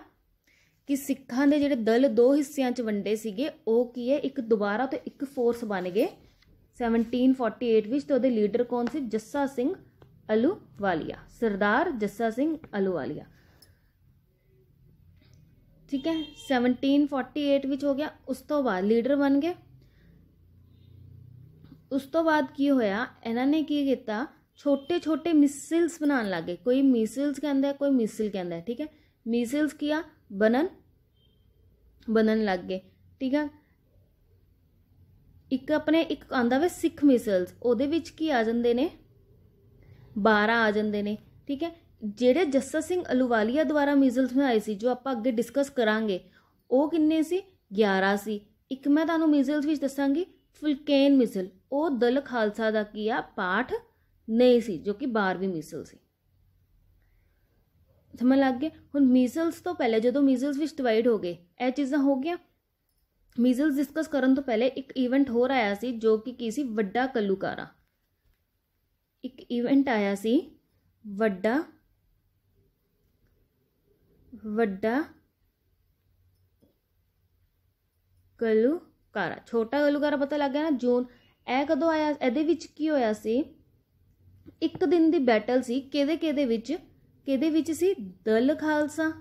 ਕਿ ਸਿੱਖਾਂ ਦੇ ਜਿਹੜੇ ਦਲ ਦੋ ਹਿੱਸਿਆਂ 'ਚ ਵੰਡੇ ਸੀਗੇ, ਉਹ ਕੀ ਹੈ? ਇੱਕ ਦੁਬਾਰਾ ਤੋਂ ਇੱਕ ਫੋਰਸ ਬਣ ਗਏ 1748 ਵਿੱਚ ਤੇ ਉਹਦੇ ਲੀਡਰ ਕੌਣ ਸੀ? ਜੱਸਾ ਸਿੰਘ ਅਲੂਵਾਲੀਆ, ਸਰਦਾਰ ਜੱਸਾ ਸਿੰਘ ਅਲੂਵਾਲੀਆ। ਠੀਕ ਹੈ 1748 ਵਿੱਚ ਹੋ ਗਿਆ, ਉਸ ਤੋਂ ਬਾਅਦ ਲੀਡਰ ਬਣ ਗਏ। ਉਸ ਤੋਂ ਬਾਅਦ ਕੀ ਹੋਇਆ? ਇਹਨਾਂ ਨੇ ਕੀ ਕੀਤਾ? ਛੋਟੇ ਛੋਟੇ ਮਿਸਿਲਸ ਬਣਾਉਣ ਲੱਗੇ ਕੋਈ ਮਿਸਿਲਸ ਕਹਿੰਦਾ, ਕੋਈ ਮਿਸਿਲ ਕਹਿੰਦਾ, ਠੀਕ ਹੈ? ਮਿਸਿਲਸ ਕੀਆ ਬਣਨ ਬਣਨ ਲੱਗ ਗਏ, ਠੀਕ ਹੈ ਇੱਕ ਆਪਣੇ, ਇੱਕ ਆਂਦਾ ਵੇ ਸਿੱਖ ਮਿਸਿਲਸ ਉਹਦੇ ਵਿੱਚ ਕੀ ਆ ਜਾਂਦੇ ਨੇ? 12 ਆ ਜਾਂਦੇ ਨੇ, ਠੀਕ ਹੈ? ਜਿਹੜੇ ਜੱਸਾ ਸਿੰਘ ਅਲੂਵਾਲੀਆ ਦੁਆਰਾ ਮਿਸਿਲਸ ਬਣਾਏ ਸੀ, ਜੋ ਆਪਾਂ ਅੱਗੇ ਡਿਸਕਸ ਕਰਾਂਗੇ, ਉਹ ਕਿੰਨੇ ਸੀ? 11 ਸੀ। ਇੱਕ ਮੈਂ ਤੁਹਾਨੂੰ ਮਿਸਿਲਸ ਵਿੱਚ ਦੱਸਾਂਗੀ, ਫੁਲਕੇਨ ਮਿਸਲ ਉਹ ਦਲ ਖਾਲਸਾ ਦਾ ਕੀ ਆ? ਪਾਠ ਨਹੀਂ ਸੀ, ਜੋ ਕਿ 12ਵੀਂ ਮਿਸਲ ਸੀ। ਸਮਝ ਲੱਗ ਗਿਆ? ਹੁਣ ਮਿਸਲਸ ਤੋਂ ਪਹਿਲੇ, ਜਦੋਂ ਮਿਸਲਸ ਵਿੱਚ ਡਿਵਾਈਡ ਹੋ ਗਏ, ਇਹ ਚੀਜ਼ਾਂ ਹੋ ਗਈਆਂ? ਮਿਸਲਸ ਡਿਸਕਸ ਕਰਨ ਤੋਂ ਪਹਿਲੇ ਇੱਕ ਇਵੈਂਟ ਹੋਰ ਆਇਆ ਸੀ, ਜੋ ਕਿ ਕੀ ਸੀ? ਵੱਡਾ ਕੱਲੂਕਾਰਾ। ਇੱਕ ਇਵੈਂਟ ਆਇਆ ਸੀ, ਵੱਡਾ ਵੱਡਾ ਕੱਲੂਕਾਰਾ। ਛੋਟਾ ਕੱਲੂਕਾਰਾ ਪਤਾ ਲੱਗ ਗਿਆ ਨਾ, ਜੂਨ। ਇਹ ਕਦੋਂ ਆਇਆ? ਇਹਦੇ ਵਿੱਚ ਕੀ ਹੋਇਆ ਸੀ? ਇੱਕ ਦਿਨ ਦੀ ਬੈਟਲ ਸੀ, ਕਿਹਦੇ ਕਿਹਦੇ ਵਿੱਚ? ਕਿਹਦੇ ਵਿੱਚ ਸੀ? ਦਲ ਖਾਲਸਾ।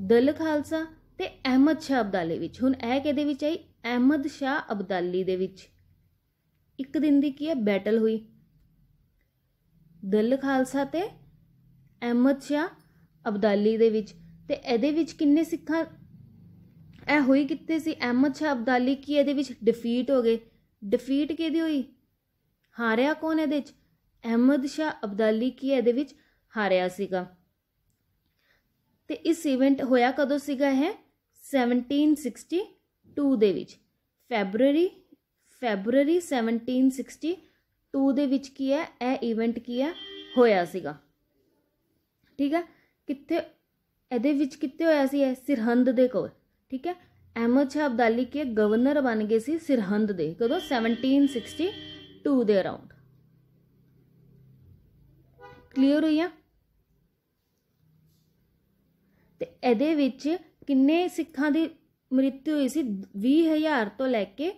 ਦਲ ਖਾਲਸਾ ਤੇ ਅਹਿਮਦ ਸ਼ਾਹ ਅਬਦਾਲੀ ਵਿੱਚ। ਹੁਣ ਇਹ ਕਿਹਦੇ ਵਿੱਚ ਆਈ? ਅਹਿਮਦ ਸ਼ਾਹ ਅਬਦਾਲੀ ਦੇ ਵਿੱਚ। ਇੱਕ ਦਿਨ ਦੀ ਕੀ ਹੈ? ਬੈਟਲ ਹੋਈ। ਦਲ ਖਾਲਸਾ ਤੇ ਅਹਿਮਦ ਸ਼ਾਹ ਅਬਦਾਲੀ ਦੇ ਵਿੱਚ। ਤੇ ਇਹਦੇ ਵਿੱਚ ਕਿੰਨੇ ਸਿੱਖਾਂ? ਇਹ ਹੋਈ ਕਿੱਥੇ ਸੀ? ਅਹਿਮਦ ਸ਼ਾਹ ਅਬਦਾਲੀ ਕੀ ਇਹਦੇ ਵਿੱਚ? ਡਿਫੀਟ ਹੋ ਗਏ। ਡਿਫੀਟ ਕਿਹਦੀ ਹੋਈ? ਹਾਰਿਆ ਕੌਣ ਇਹਦੇ ਵਿੱਚ? ਅਹਿਮਦ ਸ਼ਾਹ ਅਬਦਾਲੀ ਕੀ ਇਹਦੇ ਵਿੱਚ? ਹਾਰਿਆ ਸੀਗਾ। ਤੇ ਇਸ ਇਵੈਂਟ ਹੋਇਆ ਕਦੋਂ ਸੀਗਾ ਇਹ? 1762 ਦੇ ਵਿੱਚ। ਫੈਬਰੂਅਰੀ ਫੈਬਰੂਅਰੀ 1762 ਦੇ ਵਿੱਚ ਕੀ ਹੈ? ਇਹ ਇਵੈਂਟ ਕੀ ਹੈ? ਹੋਇਆ ਸੀਗਾ। ਠੀਕ ਹੈ? ਕਿੱਥੇ, ਇਹਦੇ ਵਿੱਚ ਕਿੱਥੇ ਹੋਇਆ ਸੀ ਇਹ? ਸਿਰਹੰਦ ਦੇ ਕੋਲ। ਠੀਕ ਹੈ? ਅਹਿਮਦ ਸ਼ਾਹ ਅਬਦਾਲੀ ਕੇ ਗਵਰਨਰ ਬਣ ਗਏ ਸੀ ਸਿਰਹੰਦ ਦੇ। ਕਦੋਂ? 1762 ਦੇ ਅਰਾਊਂਡ ਕਲੀਅਰ ਹੋਈ ਆ ਤੇ ਇਹਦੇ ਵਿੱਚ ਕਿੰਨੇ ਸਿੱਖਾਂ ਦੀ ਮ੍ਰਿਤੂ ਹੋਈ ਸੀ? 20000 ਤੋਂ ਲੈ ਕੇ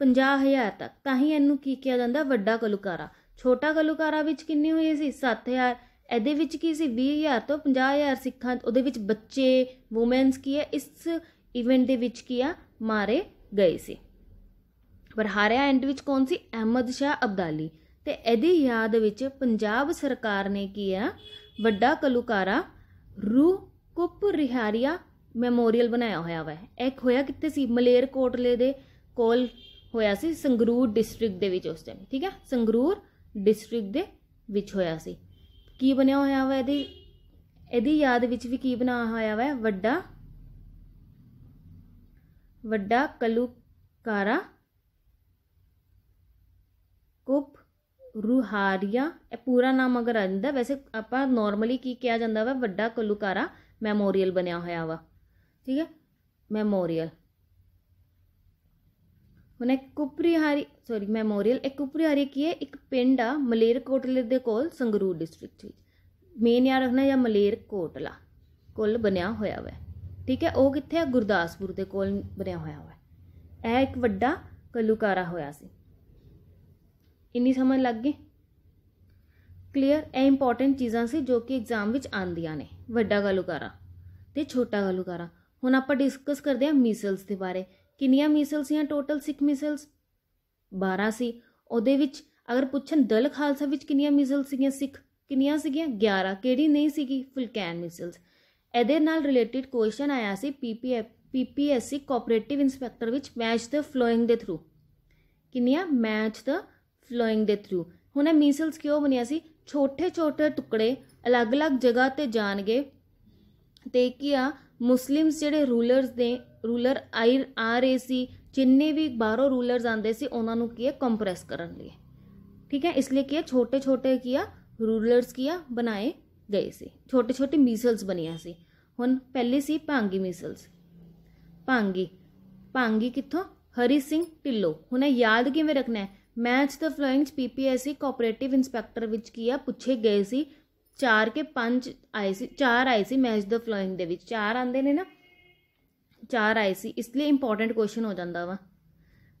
50000 ਤੱਕ। ਤਾਂ ਹੀ ਇਹਨੂੰ ਕੀ ਕਿਹਾ ਜਾਂਦਾ? ਵੱਡਾ ਕਲੂਕਾਰਾ। ਛੋਟਾ ਕਲੂਕਾਰਾ ਵਿੱਚ ਕਿੰਨੇ ਹੋਏ ਸੀ? 7000 ਇਹਦੇ ਵਿੱਚ ਕੀ ਸੀ? 20000 ਤੋਂ 50000 ਸਿੱਖਾਂ। ਉਹਦੇ ਵਿੱਚ ਬੱਚੇ ਔਮਨਸ ਕੀ ਹੈ? ਇਸ ਇਵੈਂਟ ਦੇ ਵਿੱਚ ਕੀ ਆ? ਮਾਰੇ ਗਏ ਸੀ। ਪਰ ਹਾਰਿਆ ਐਂਡ ਵਿੱਚ ਕੌਣ ਸੀ? ਅਹਿਮਦ ਸ਼ਾਹ ਅਬਦਾਲੀ। ਤੇ ਇਹਦੀ ਯਾਦ ਵਿੱਚ ਪੰਜਾਬ ਸਰਕਾਰ ਨੇ ਕੀ ਆ? ਵੱਡਾ ਕਲੂਕਾਰਾ ਰੂ ਕੁੱਪ ਰਿਹਾਰੀਆ ਮੈਮੋਰੀਅਲ ਬਣਾਇਆ ਹੋਇਆ ਵਾ। ਇੱਕ ਹੋਇਆ ਕਿੱਥੇ ਸੀ? ਮਲੇਰ ਕੋਟਲੇ ਦੇ ਕੋਲ ਹੋਇਆ ਸੀ, ਸੰਗਰੂਰ ਡਿਸਟ੍ਰਿਕਟ ਦੇ ਵਿੱਚ ਉਸ ਟਾਈਮ ਠੀਕ ਹੈ ਸੰਗਰੂਰ ਡਿਸਟ੍ਰਿਕਟ ਦੇ ਵਿੱਚ ਹੋਇਆ ਸੀ। ਕੀ ਬਣਿਆ ਹੋਇਆ ਵਾ ਇਹਦੀ? ਇਹਦੀ ਯਾਦ ਵਿੱਚ ਵੀ ਕੀ ਬਣਾਇਆ ਹੋਇਆ ਵਾ? ਵੱਡਾ ਵੱਡਾ ਕਲੂਕਾਰਾ ਕੁਪ, ਰੂਹਾਰੀਆ, ਇਹ ਪੂਰਾ ਨਾਮ ਅਗਰ ਆ ਜਾਂਦਾ, ਵੈਸੇ ਆਪਾਂ ਨਾਰਮਲੀ ਕੀ ਕਿਹਾ ਜਾਂਦਾ ਵਾ? ਵੱਡਾ ਕਲੂਕਾਰਾ ਮੈਮੋਰੀਅਲ ਬਣਿਆ ਹੋਇਆ ਵਾ। ਠੀਕ ਹੈ? ਮੈਮੋਰੀਅਲ। ਹੁਣ ਇੱਕ ਕੁਪਰੀਹਾਰੀ ਸੌਰੀ ਮੈਮੋਰੀਅਲ ਇੱਕ ਕੁਪਰੀਹਾਰੀ ਕੀ ਹੈ? ਇੱਕ ਪਿੰਡ ਆ, ਮਲੇਰਕੋਟਲੇ ਦੇ ਕੋਲ, ਸੰਗਰੂਰ ਡਿਸਟ੍ਰਿਕਟ ਵਿੱਚ। ਮੇਨ ਯਾਦ ਰੱਖਣਾ ਜਾਂ ਮਲੇਰਕੋਟਲਾ। ਕੋਲ ਬਣਿਆ ਹੋਇਆ ਵਾ। ਠੀਕ ਹੈ? ਉਹ ਕਿੱਥੇ ਆ? ਗੁਰਦਾਸਪੁਰ ਦੇ ਕੋਲ ਬਣਿਆ ਹੋਇਆ ਵਾ। ਇਹ ਇੱਕ ਵੱਡਾ ਕਲੂਕਾਰਾ ਹੋਇਆ ਸੀ। ਇੰਨੀ ਸਮਝ ਲੱਗ ਗਈ? ਕਲੀਅਰ ਇਹ ਇੰਪੋਰਟੈਂਟ ਚੀਜ਼ਾਂ ਸੀ ਜੋ ਕਿ ਐਗਜ਼ਾਮ ਵਿੱਚ ਆਉਂਦੀਆਂ ਨੇ। ਵੱਡਾ ਗਲੂਕਾਰਾ ਤੇ ਛੋਟਾ ਗਲੂਕਾਰਾ। ਹੁਣ ਆਪਾਂ ਡਿਸਕਸ ਕਰਦੇ ਹਾਂ ਮਿਸਲਸ ਦੇ ਬਾਰੇ। ਕਿੰਨੀਆਂ ਮੀਸਲਸ ਸੀ ਟੋਟਲ ਸਿੱਖ ਮਿਸਲਸ 12 ਸੀ। ਉਹਦੇ ਵਿੱਚ ਅਗਰ ਪੁੱਛਣ ਦਲ ਖਾਲਸਾ ਵਿੱਚ ਕਿੰਨੀਆਂ ਮੀਸਲਸ ਸੀਗੀਆਂ ਸਿੱਖ? ਕਿੰਨੀਆਂ ਸੀਗੀਆਂ? 11 ਕਿਹੜੀ ਨਹੀਂ ਸੀਗੀ? ਫੁਲਕੈਨ ਮਿਸਲਸ ਇਹਦੇ ਨਾਲ ਰਿਲੇਟਡ ਕੁਐਸਚਨ ਆਇਆ ਸੀ ਪੀਪੀ ਪੀਪੀਐਸਸੀ ਕੋਆਪਰੇਟਿਵ ਇਨਸਪੈਕਟਰ ਵਿੱਚ ਮੈਚ ਦ ਫਲੋਇੰਗ ਦੇ ਥਰੂ ਕਿੰਨੀਆਂ? ਮੈਚ ਦ ਫਲੋਇੰਗ ਦੇ ਥਰੂ ਹੁਣ ਇਹ ਮੀਸਲਸ ਕਿਉਂ ਬਣਿਆ ਸੀ? ਛੋਟੇ ਛੋਟੇ ਟੁਕੜੇ ਅਲੱਗ-ਅਲੱਗ ਜਗ੍ਹਾ ਤੇ ਜਾਣਗੇ। ਤੇ ਕੀ ਆ? ਮੁਸਲਿਮਸ ਜਿਹੜੇ ਰੂਲਰਸ ਦੇ ਰੂਲਰ ਆਈ, ਆ ਰਹੇ ਸੀ, ਜਿੰਨੇ ਵੀ ਬਾਹਰੋਂ ਰੂਲਰਸ ਆਂਦੇ ਸੀ, ਉਹਨਾਂ ਨੂੰ ਕੀ ਹੈ ਕੰਪਰੈਸ ਕਰਨ ਲਈ। ਠੀਕ ਹੈ? ਇਸ ਲਈ ਕੀ ਹੈ ਛੋਟੇ ਛੋਟੇ ਕੀ ਆ? ਰੂਲਰਸ ਕੀ ਆ? ਬਣਾਏ ਗਏ ਸੀ। ਛੋਟੇ ਛੋਟੇ ਮੀਸਲਸ ਬਣੀਆਂ ਸੀ। ਹੁਣ ਪਹਿਲੇ ਸੀ ਭਾਂਗੀ ਮੀਸਲਸ ਭਾਂਗੀ। ਭਾਂਗੀ ਕਿੱਥੋਂ? ਹਰੀ ਸਿੰਘ ਢਿੱਲੋਂ। ਹੁਣ ਇਹ ਯਾਦ ਕਿਵੇਂ ਰੱਖਣਾ ਹੈ ਮੈਚ ਦ ਫਲੋਇੰਗਸ ਪੀਪੀਐਸਸੀ ਵਿੱਚ ਕੀ ਆ, ਪੁੱਛੇ ਗਏ ਸੀ, ਚਾਰ ਕੇ ਪੰਜ ਆਏ ਸੀ, ਚਾਰ ਆਏ ਸੀ ਮੈਚ ਦ ਫਲੋਇੰਗ ਦੇ ਵਿੱਚ, ਚਾਰ ਆਂਦੇ ਨੇ ਨਾ, ਚਾਰ ਆਏ ਸੀ, ਇਸ ਲਈ ਇੰਪੋਰਟੈਂਟ ਕੁਐਸਚਨ ਹੋ ਜਾਂਦਾ ਵਾ।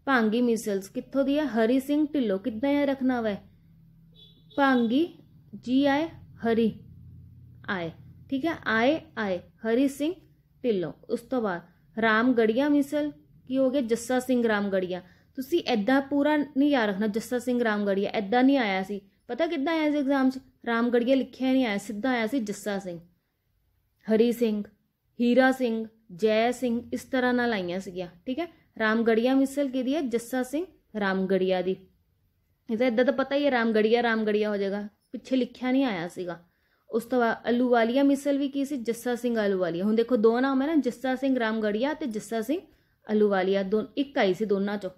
ਭਾਂਗੀ ਮਿਸਲਸ ਕਿੱਥੋਂ ਦੀ ਹੈ ਹਰੀ ਸਿੰਘ ਢਿੱਲੋਂ ਕਿੱਦਾਂ ਇਹ ਰੱਖਣਾ ਵਾ? ਭਾਂਗੀ, ਜੀ ਆਏ, ਹਰੀ, ਆਏ, ਠੀਕ ਹੈ ਆਏ ਆਏ, ਹਰੀ ਸਿੰਘ ਢਿੱਲੋਂ, ਉਸ ਤੋਂ ਬਾਅਦ ਰਾਮਗੜੀਆ ਮਿਸਲ ਕੀ ਹੋ ਗਿਆ? ਜੱਸਾ ਸਿੰਘ ਰਾਮਗੜੀਆ। ਤੁਸੀਂ ਐਦਾਂ ਪੂਰਾ ਨਹੀਂ ਯਾਦ ਰੱਖਣਾ, ਜੱਸਾ ਸਿੰਘ ਰਾਮਗੜੀਆ ਐਦਾਂ ਨਹੀਂ ਆਇਆ ਸੀ। ਪਤਾ ਕਿੱਦਾਂ ਆਇਆ ਸੀ ਐਗਜ਼ਾਮ 'ਚ? ਰਾਮਗੜੀਆ ਲਿਖਿਆ ਨਹੀਂ ਆਇਆ, ਸਿੱਧਾ ਆਇਆ ਸੀ ਜੱਸਾ ਸਿੰਘ। ਹਰੀ ਸਿੰਘ, ਹੀਰਾ ਸਿੰਘ, ਜੈ ਸਿੰਘ, ਇਸ ਤਰ੍ਹਾਂ ਨਾਲ ਆਈਆਂ ਸੀਗੀਆਂ, ਠੀਕ ਹੈ? ਰਾਮਗੜੀਆ ਮਿਸਲ ਕਿਹਦੀ ਹੈ? ਜੱਸਾ ਸਿੰਘ ਰਾਮਗੜੀਆ ਦੀ। ਇਹਦਾ ਇਦਾਂ ਤਾਂ ਪਤਾ ਹੀ ਹੈ, ਰਾਮਗੜੀਆ ਰਾਮਗੜੀਆ ਹੋ ਜਾਏਗਾ। ਪਿੱਛੇ ਲਿਖਿਆ ਨਹੀਂ ਆਇਆ ਸੀਗਾ। ਉਸ ਤੋਂ ਬਾਅਦ ਅਲੂਵਾਲੀਆ ਮਿਸਲ ਵੀ ਕੀ ਸੀ? ਜੱਸਾ ਸਿੰਘ ਅਲੂਵਾਲੀਆ। ਹੁਣ ਦੇਖੋ ਦੋ ਨਾਮ ਹੈ ਨਾ, ਜੱਸਾ ਸਿੰਘ ਰਾਮਗੜੀਆ ਤੇ ਜੱਸਾ ਸਿੰਘ ਅਲੂਵਾਲੀਆ, ਦੋ, ਇੱਕ ਆਈ ਸੀ ਦੋਨਾਂ ਚੋਂ।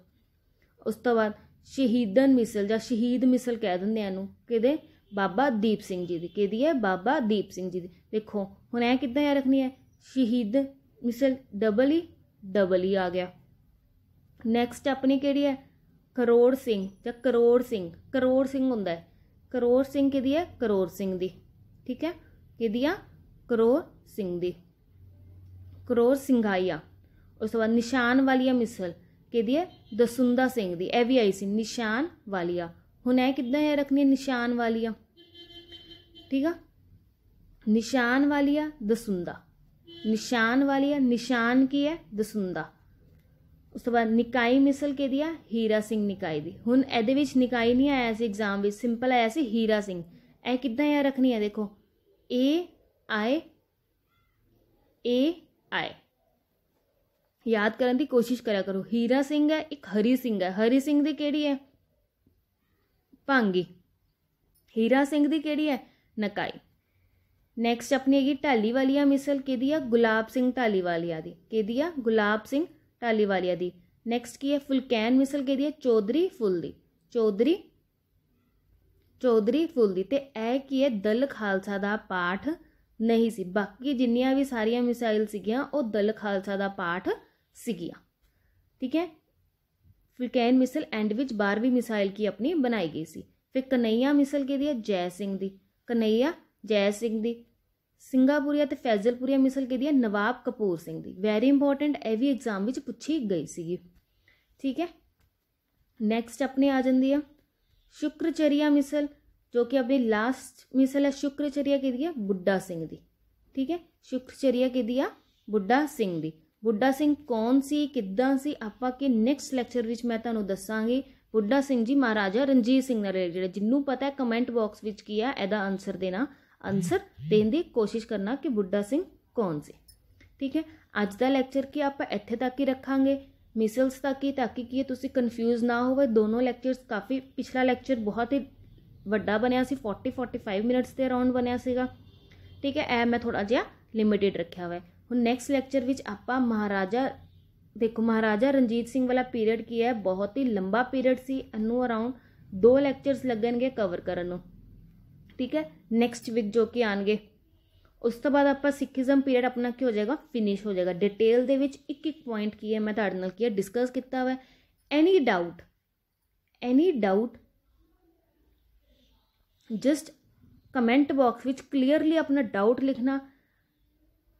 ਉਸ ਤੋਂ ਬਾਅਦ ਸ਼ਹੀਦਨ ਮਿਸਲ ਜਾਂ ਸ਼ਹੀਦ ਮਿਸਲ ਕਹਿ ਦਿੰਦੇ ਆ ਇਹਨੂੰ, ਕਿਹਦੇ? ਬਾਬਾ ਦੀਪ ਸਿੰਘ ਜੀ ਦੀ। ਕਿਹਦੀ ਹੈ? ਬਾਬਾ ਦੀਪ ਸਿੰਘ ਜੀ ਦੀ। ਦੇਖੋ, ਹੁਣ ਇਹ ਕਿੱਦਾਂ ਯਾਦ ਰੱਖਣੀ ਹੈ? ਸ਼ਹੀਦ ਮਿਸਲ ਡਬਲ ਹੀ ਡਬਲ ਹੀ ਆ ਗਿਆ। ਨੈਕਸਟ ਆਪਣੀ ਕਿਹੜੀ ਹੈ? ਕਰੋੜ ਸਿੰਘ ਜਾਂ ਕਰੋੜ ਸਿੰਘ। ਕਰੋੜ ਸਿੰਘ ਹੁੰਦਾ ਹੈ। ਕਰੋੜ ਸਿੰਘ ਕਿਹਦੀ ਹੈ? ਕਰੋੜ ਸਿੰਘ ਦੀ। ਠੀਕ ਹੈ? ਕਿਹਦੀ ਆ? ਕਰੋੜ ਸਿੰਘ ਦੀ। ਕਰੋੜ ਸਿੰਘਾਈਆ ਉਸ ਤੋਂ ਬਾਅਦ ਨਿਸ਼ਾਨ ਵਾਲੀਆ ਮਿਸਲ। ਕਿਹਦੀ ਹੈ ਦਸੁੰਦਾ ਸਿੰਘ ਦੀ ਇਹ ਵੀ ਆਈ ਸੀ ਨਿਸ਼ਾਨ ਵਾਲੀਆ ਹੁਣ ਇਹ ਕਿੱਦਾਂ ਹੈ ਰੱਖਣੀ ਨਿਸ਼ਾਨ ਵਾਲੀਆ ਠੀਕ ਆ ਨਿਸ਼ਾਨ ਵਾਲੀਆ ਦਸੁੰਦਾ ਨਿਸ਼ਾਨ ਵਾਲੀਆ ਨਿਸ਼ਾਨ ਕੀ ਹੈ ਦਸੁੰਦਾ ਉਸ ਤੋਂ ਬਾਅਦ ਨਿਕਾਈ ਮਿਸਲ ਕਿਹਦੀ ਆ ਹੀਰਾ ਸਿੰਘ ਨਿਕਾਈ ਦੀ ਹੁਣ ਇਹਦੇ ਵਿੱਚ ਨਿਕਾਈ ਨਹੀਂ ਆਇਆ ਸੀ ਐਗਜ਼ਾਮ ਵਿੱਚ ਸਿੰਪਲ ਆਇਆ ਸੀ ਹੀਰਾ ਸਿੰਘ ਇਹ ਕਿੱਦਾਂ ਹੈ ਰੱਖਣੀ ਹੈ ਦੇਖੋ ਏ ਆਏ ਏ ਆਏ ਯਾਦ ਕਰਨ ਦੀ ਕੋਸ਼ਿਸ਼ ਕਰਿਆ ਕਰੋ। ਹੀਰਾ ਸਿੰਘ ਹੈ, ਇੱਕ ਹਰੀ ਸਿੰਘ ਹੈ। ਹਰੀ ਸਿੰਘ ਦੀ ਕਿਹੜੀ ਹੈ? ਭਾਂਗੀ। ਹੀਰਾ ਸਿੰਘ ਦੀ ਕਿਹੜੀ ਹੈ? ਨਕਾਈ। ਨੈਕਸਟ ਆਪਣੀ ਹੈਗੀ ਢਾਲੀਵਾਲੀਆ ਮਿਸਲ ਕਿਹਦੀ ਆ? ਗੁਲਾਬ ਸਿੰਘ ਢਾਲੀਵਾਲੀਆ ਦੀ। ਕਿਹਦੀ ਆ? ਗੁਲਾਬ ਸਿੰਘ ਢਾਲੀਵਾਲੀਆ ਦੀ। ਨੈਕਸਟ ਕੀ ਹੈ? ਫੁਲਕੈਨ ਮਿਸਲ ਕਿਹਦੀ ਹੈ? ਚੌਧਰੀ ਫੁੱਲ ਦੀ। ਚੌਧਰੀ ਚੌਧਰੀ ਫੁੱਲ ਦੀ। ਤੇ ਇਹ ਕੀ ਹੈ? ਦਲ ਖਾਲਸਾ ਦਾ ਪਾਠ ਨਹੀਂ ਸੀ। ਬਾਕੀ ਜਿੰਨੀਆਂ ਵੀ ਸਾਰੀਆਂ ਮਿਸਾਈਲ ਸੀਗੀਆਂ, ਉਹ ਦਲ ਖਾਲਸਾ ਦਾ ਪਾਠ ਸੀਗੀਆਂ ਠੀਕ ਹੈ? ਫੁਲਕੈਨ ਮਿਸਲ ਐਂਡ ਵਿੱਚ 12ਵੀਂ ਮਿਸਾਈਲ ਕੀ ਆਪਣੀ ਬਣਾਈ ਗਈ ਸੀ। ਫਿਰ ਕਨਈਆ ਮਿਸਲ ਕਿਹਦੀ ਹੈ? ਜੈ ਸਿੰਘ ਦੀ। ਕਨਈਆ, ਜੈ ਸਿੰਘ ਦੀ। ਸਿੰਗਾਪੁਰੀਆ ਤੇ ਫੈਜ਼ਲਪੁਰੀਆ ਮਿਸਲ ਕਿਹਦੀ ਹੈ? ਨਵਾਬ ਕਪੂਰ ਸਿੰਘ ਦੀ। ਵੈਰੀ ਇੰਪੋਰਟੈਂਟ ਇਹ ਵੀ ਐਗਜ਼ਾਮ ਵਿੱਚ ਪੁੱਛੀ ਗਈ ਸੀਗੀ। ਠੀਕ ਹੈ? ਨੈਕਸਟ ਆਪਣੇ ਆ ਜਾਂਦੀ ਹੈ ਸ਼ੁਕਰਚਰੀਆ ਮਿਸਲ ਜੋ ਕਿ ਆਪਣੀ ਲਾਸਟ ਮਿਸਲ ਹੈ, ਸ਼ੁਕਰਚਰੀਆ ਕਿਹਦੀ ਹੈ? ਬੁੱਢਾ ਸਿੰਘ ਦੀ। ਠੀਕ ਹੈ? ਸ਼ੁਕਰਚਰੀਆ ਕਿਹਦੀ ਆ? ਬੁੱਢਾ ਸਿੰਘ ਦੀ। ਬੁੱਢਾ ਸਿੰਘ ਕੌਣ ਸੀ, ਕਿੱਦਾਂ ਸੀ? ਆਪਾਂ ਕਿ ਨੈਕਸਟ ਲੈਕਚਰ ਵਿੱਚ ਮੈਂ ਤੁਹਾਨੂੰ ਦੱਸਾਂਗੀ। ਬੁੱਢਾ ਸਿੰਘ ਜੀ, ਮਹਾਰਾਜਾ ਰਣਜੀਤ ਸਿੰਘ ਨਾਲ ਰਿਲੇਟਡ ਜਿੰਨੂੰ ਪਤਾ ਹੈ ਕਮੈਂਟ ਬਾਕਸ ਵਿੱਚ ਕੀ ਹੈ, ਇਹਦਾ ਆਨਸਰ ਦੇਣਾ। ਆਨਸਰ ਦੇਣ ਦੀ ਕੋਸ਼ਿਸ਼ ਕਰਨਾ ਕਿ ਬੁੱਢਾ ਸਿੰਘ ਕੌਣ ਸੀ। ਠੀਕ ਹੈ? ਅੱਜ ਦਾ ਲੈਕਚਰ ਕੀ ਆਪਾਂ ਇੱਥੇ ਤੱਕ ਹੀ ਰੱਖਾਂਗੇ। ਮਿਸਲਸ ਤੱਕ ਹੀ, ਤਾਂ ਕਿ ਕੀ ਤੁਸੀਂ ਕਨਫਿਊਜ਼ ਨਾ ਹੋਵੇ। ਦੋਨੋਂ ਲੈਕਚਰਸ ਕਾਫੀ, ਪਿਛਲਾ ਲੈਕਚਰ ਬਹੁਤ ਹੀ ਵੱਡਾ ਬਣਿਆ ਸੀ। 40 45 ਮਿੰਟਸ ਦੇ ਅਰਾਊਂਡ ਬਣਿਆ ਸੀਗਾ। ਠੀਕ ਹੈ? ਐ ਮੈਂ ਥੋੜਾ ਜਿਹਾ ਲਿਮਿਟਿਡ ਰੱਖਿਆ ਹੋਇਆ ਹੁਣ ਨੈਕਸਟ ਲੈਕਚਰ ਵਿੱਚ ਆਪਾਂ ਮਹਾਰਾਜਾ, ਦੇਖੋ ਮਹਾਰਾਜਾ ਰਣਜੀਤ ਸਿੰਘ ਵਾਲਾ ਪੀਰੀਅਡ ਕੀ ਹੈ? ਬਹੁਤ ਹੀ ਲੰਬਾ ਪੀਰੀਅਡ ਸੀ, ਇਹਨੂੰ ਅਰਾਊਂਡ ਦੋ ਲੈਕਚਰਸ ਲੱਗਣਗੇ ਕਵਰ ਕਰਨ ਨੂੰ। ਠੀਕ ਹੈ? ਨੈਕਸਟ ਵੀਕ ਜੋ ਕਿ ਆਣਗੇ। ਉਸ ਤੋਂ ਬਾਅਦ ਆਪਾਂ ਸਿੱਖੀਜ਼ਮ ਪੀਰੀਅਡ ਆਪਣਾ ਕੀ ਹੋ ਜਾਏਗਾ? ਫਿਨਿਸ਼ ਹੋ ਜਾਏਗਾ। ਡਿਟੇਲ ਦੇ ਵਿੱਚ ਇੱਕ ਇੱਕ ਪੁਆਇੰਟ ਕੀ ਹੈ? ਮੈਂ ਤੁਹਾਡੇ ਨਾਲ ਕੀ ਹੈ? ਡਿਸਕਸ ਕੀਤਾ ਹੋਇਆ any doubt any doubt just comment box ਵਿੱਚ ਕਲੀਅਰਲੀ ਆਪਣਾ ਡਾਊਟ ਲਿਖਣਾ।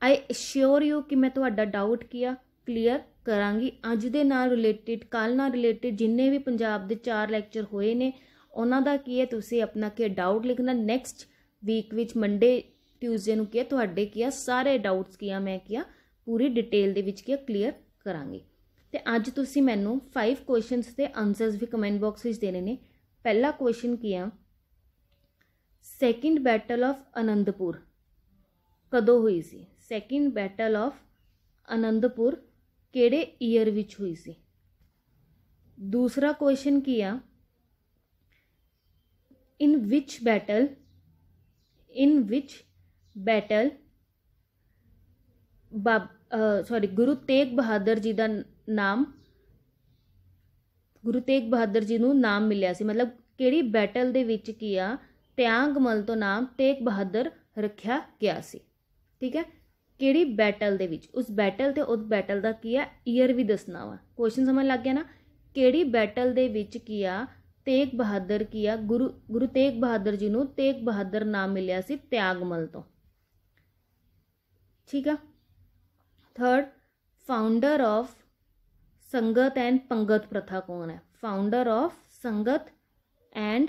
ਆਈ ਅਸ਼ਿਓਰ ਯੂ ਕਿ ਮੈਂ ਤੁਹਾਡਾ ਡਾਊਟ ਕੀਆ ਕਲੀਅਰ ਕਰਾਂਗੀ। ਅੱਜ ਦੇ ਨਾਲ ਰਿਲੇਟਡ ਕੱਲ ਨਾਲ ਰਿਲੇਟਡ ਜਿੰਨੇ ਵੀ ਪੰਜਾਬ ਦੇ ਚਾਰ ਲੈਕਚਰ ਹੋਏ ਨੇ, ਉਹਨਾਂ ਦਾ ਕੀ ਹੈ? ਤੁਸੀਂ ਆਪਣਾ ਕੀ ਡਾਊਟ ਲਿਖਣਾ। ਨੈਕਸਟ ਵੀਕ ਵਿੱਚ ਮੰਡੇ ਟਿਊਜ਼ਡੇ ਨੂੰ ਕੀ ਤੁਹਾਡੇ ਕੀ ਸਾਰੇ ਡਾਊਟਸ ਕੀ ਮੈਂ ਕੀ ਪੂਰੀ ਡਿਟੇਲ ਦੇ ਵਿੱਚ ਕੀ ਕਲੀਅਰ ਕਰਾਂਗੀ। ਤੇ ਅੱਜ ਤੁਸੀਂ ਮੈਨੂੰ 5 ਕੁਐਸਚਨਸ ਦੇ ਆਨਸਰਸ ਵੀ ਕਮੈਂਟ ਬਾਕਸ ਵਿੱਚ ਦੇਣੇ ਨੇ। ਪਹਿਲਾ ਕੁਐਸਚਨ ਕੀ ਆ? ਸੈਕਿੰਡ ਬੈਟਲ ਆਫ ਅਨੰਦਪੁਰ ਕਦੋਂ ਹੋਈ ਸੀ? ਸੈਕਿੰਡ ਬੈਟਲ ਆਫ ਅਨੰਦਪੁਰ ਕਿਹੜੇ ਈਅਰ ਵਿੱਚ ਹੋਈ ਸੀ? ਦੂਸਰਾ ਕੁਐਸਚਨ ਕੀ ਆ? In which battle in which battle ਬਾਬ ਸੌਰੀ ਗੁਰੂ ਤੇਗ ਬਹਾਦਰ ਜੀ ਦਾ ਨਾਮ, ਗੁਰੂ ਤੇਗ ਬਹਾਦਰ ਜੀ ਨੂੰ ਨਾਮ ਮਿਲਿਆ ਸੀ। ਮਤਲਬ ਕਿਹੜੀ ਬੈਟਲ ਦੇ ਵਿੱਚ ਕੀ ਆ? ਤਿਆਗਮਲ ਤੋਂ ਨਾਮ ਤੇਗ ਬਹਾਦਰ ਰੱਖਿਆ ਗਿਆ ਸੀ। ਠੀਕ ਹੈ? ਕਿਹੜੀ ਬੈਟਲ ਦੇ ਵਿੱਚ? ਉਸ ਬੈਟਲ ਤੇ ਉਸ ਬੈਟਲ ਦਾ ਕੀ ਆ? ਈਅਰ ਵੀ ਦੱਸਣਾ ਵਾ। ਕੁਐਸਚਨ ਸਮਝ ਲੱਗ ਗਿਆ ਨਾ? ਕਿਹੜੀ ਬੈਟਲ ਦੇ ਵਿੱਚ ਕੀ ਆ? ਤੇਗ ਬਹਾਦਰ ਕੀ ਆ? ਗੁਰੂ ਗੁਰੂ ਤੇਗ ਬਹਾਦਰ ਜੀ ਨੂੰ ਤੇਗ ਬਹਾਦਰ ਨਾਮ ਮਿਲਿਆ ਸੀ ਤਿਆਗਮਲ ਤੋਂ। ਠੀਕ ਆ? Third founder of Sangat and Pangat ਪ੍ਰਥਾ ਕੌਣ ਹੈ? Founder of Sangat and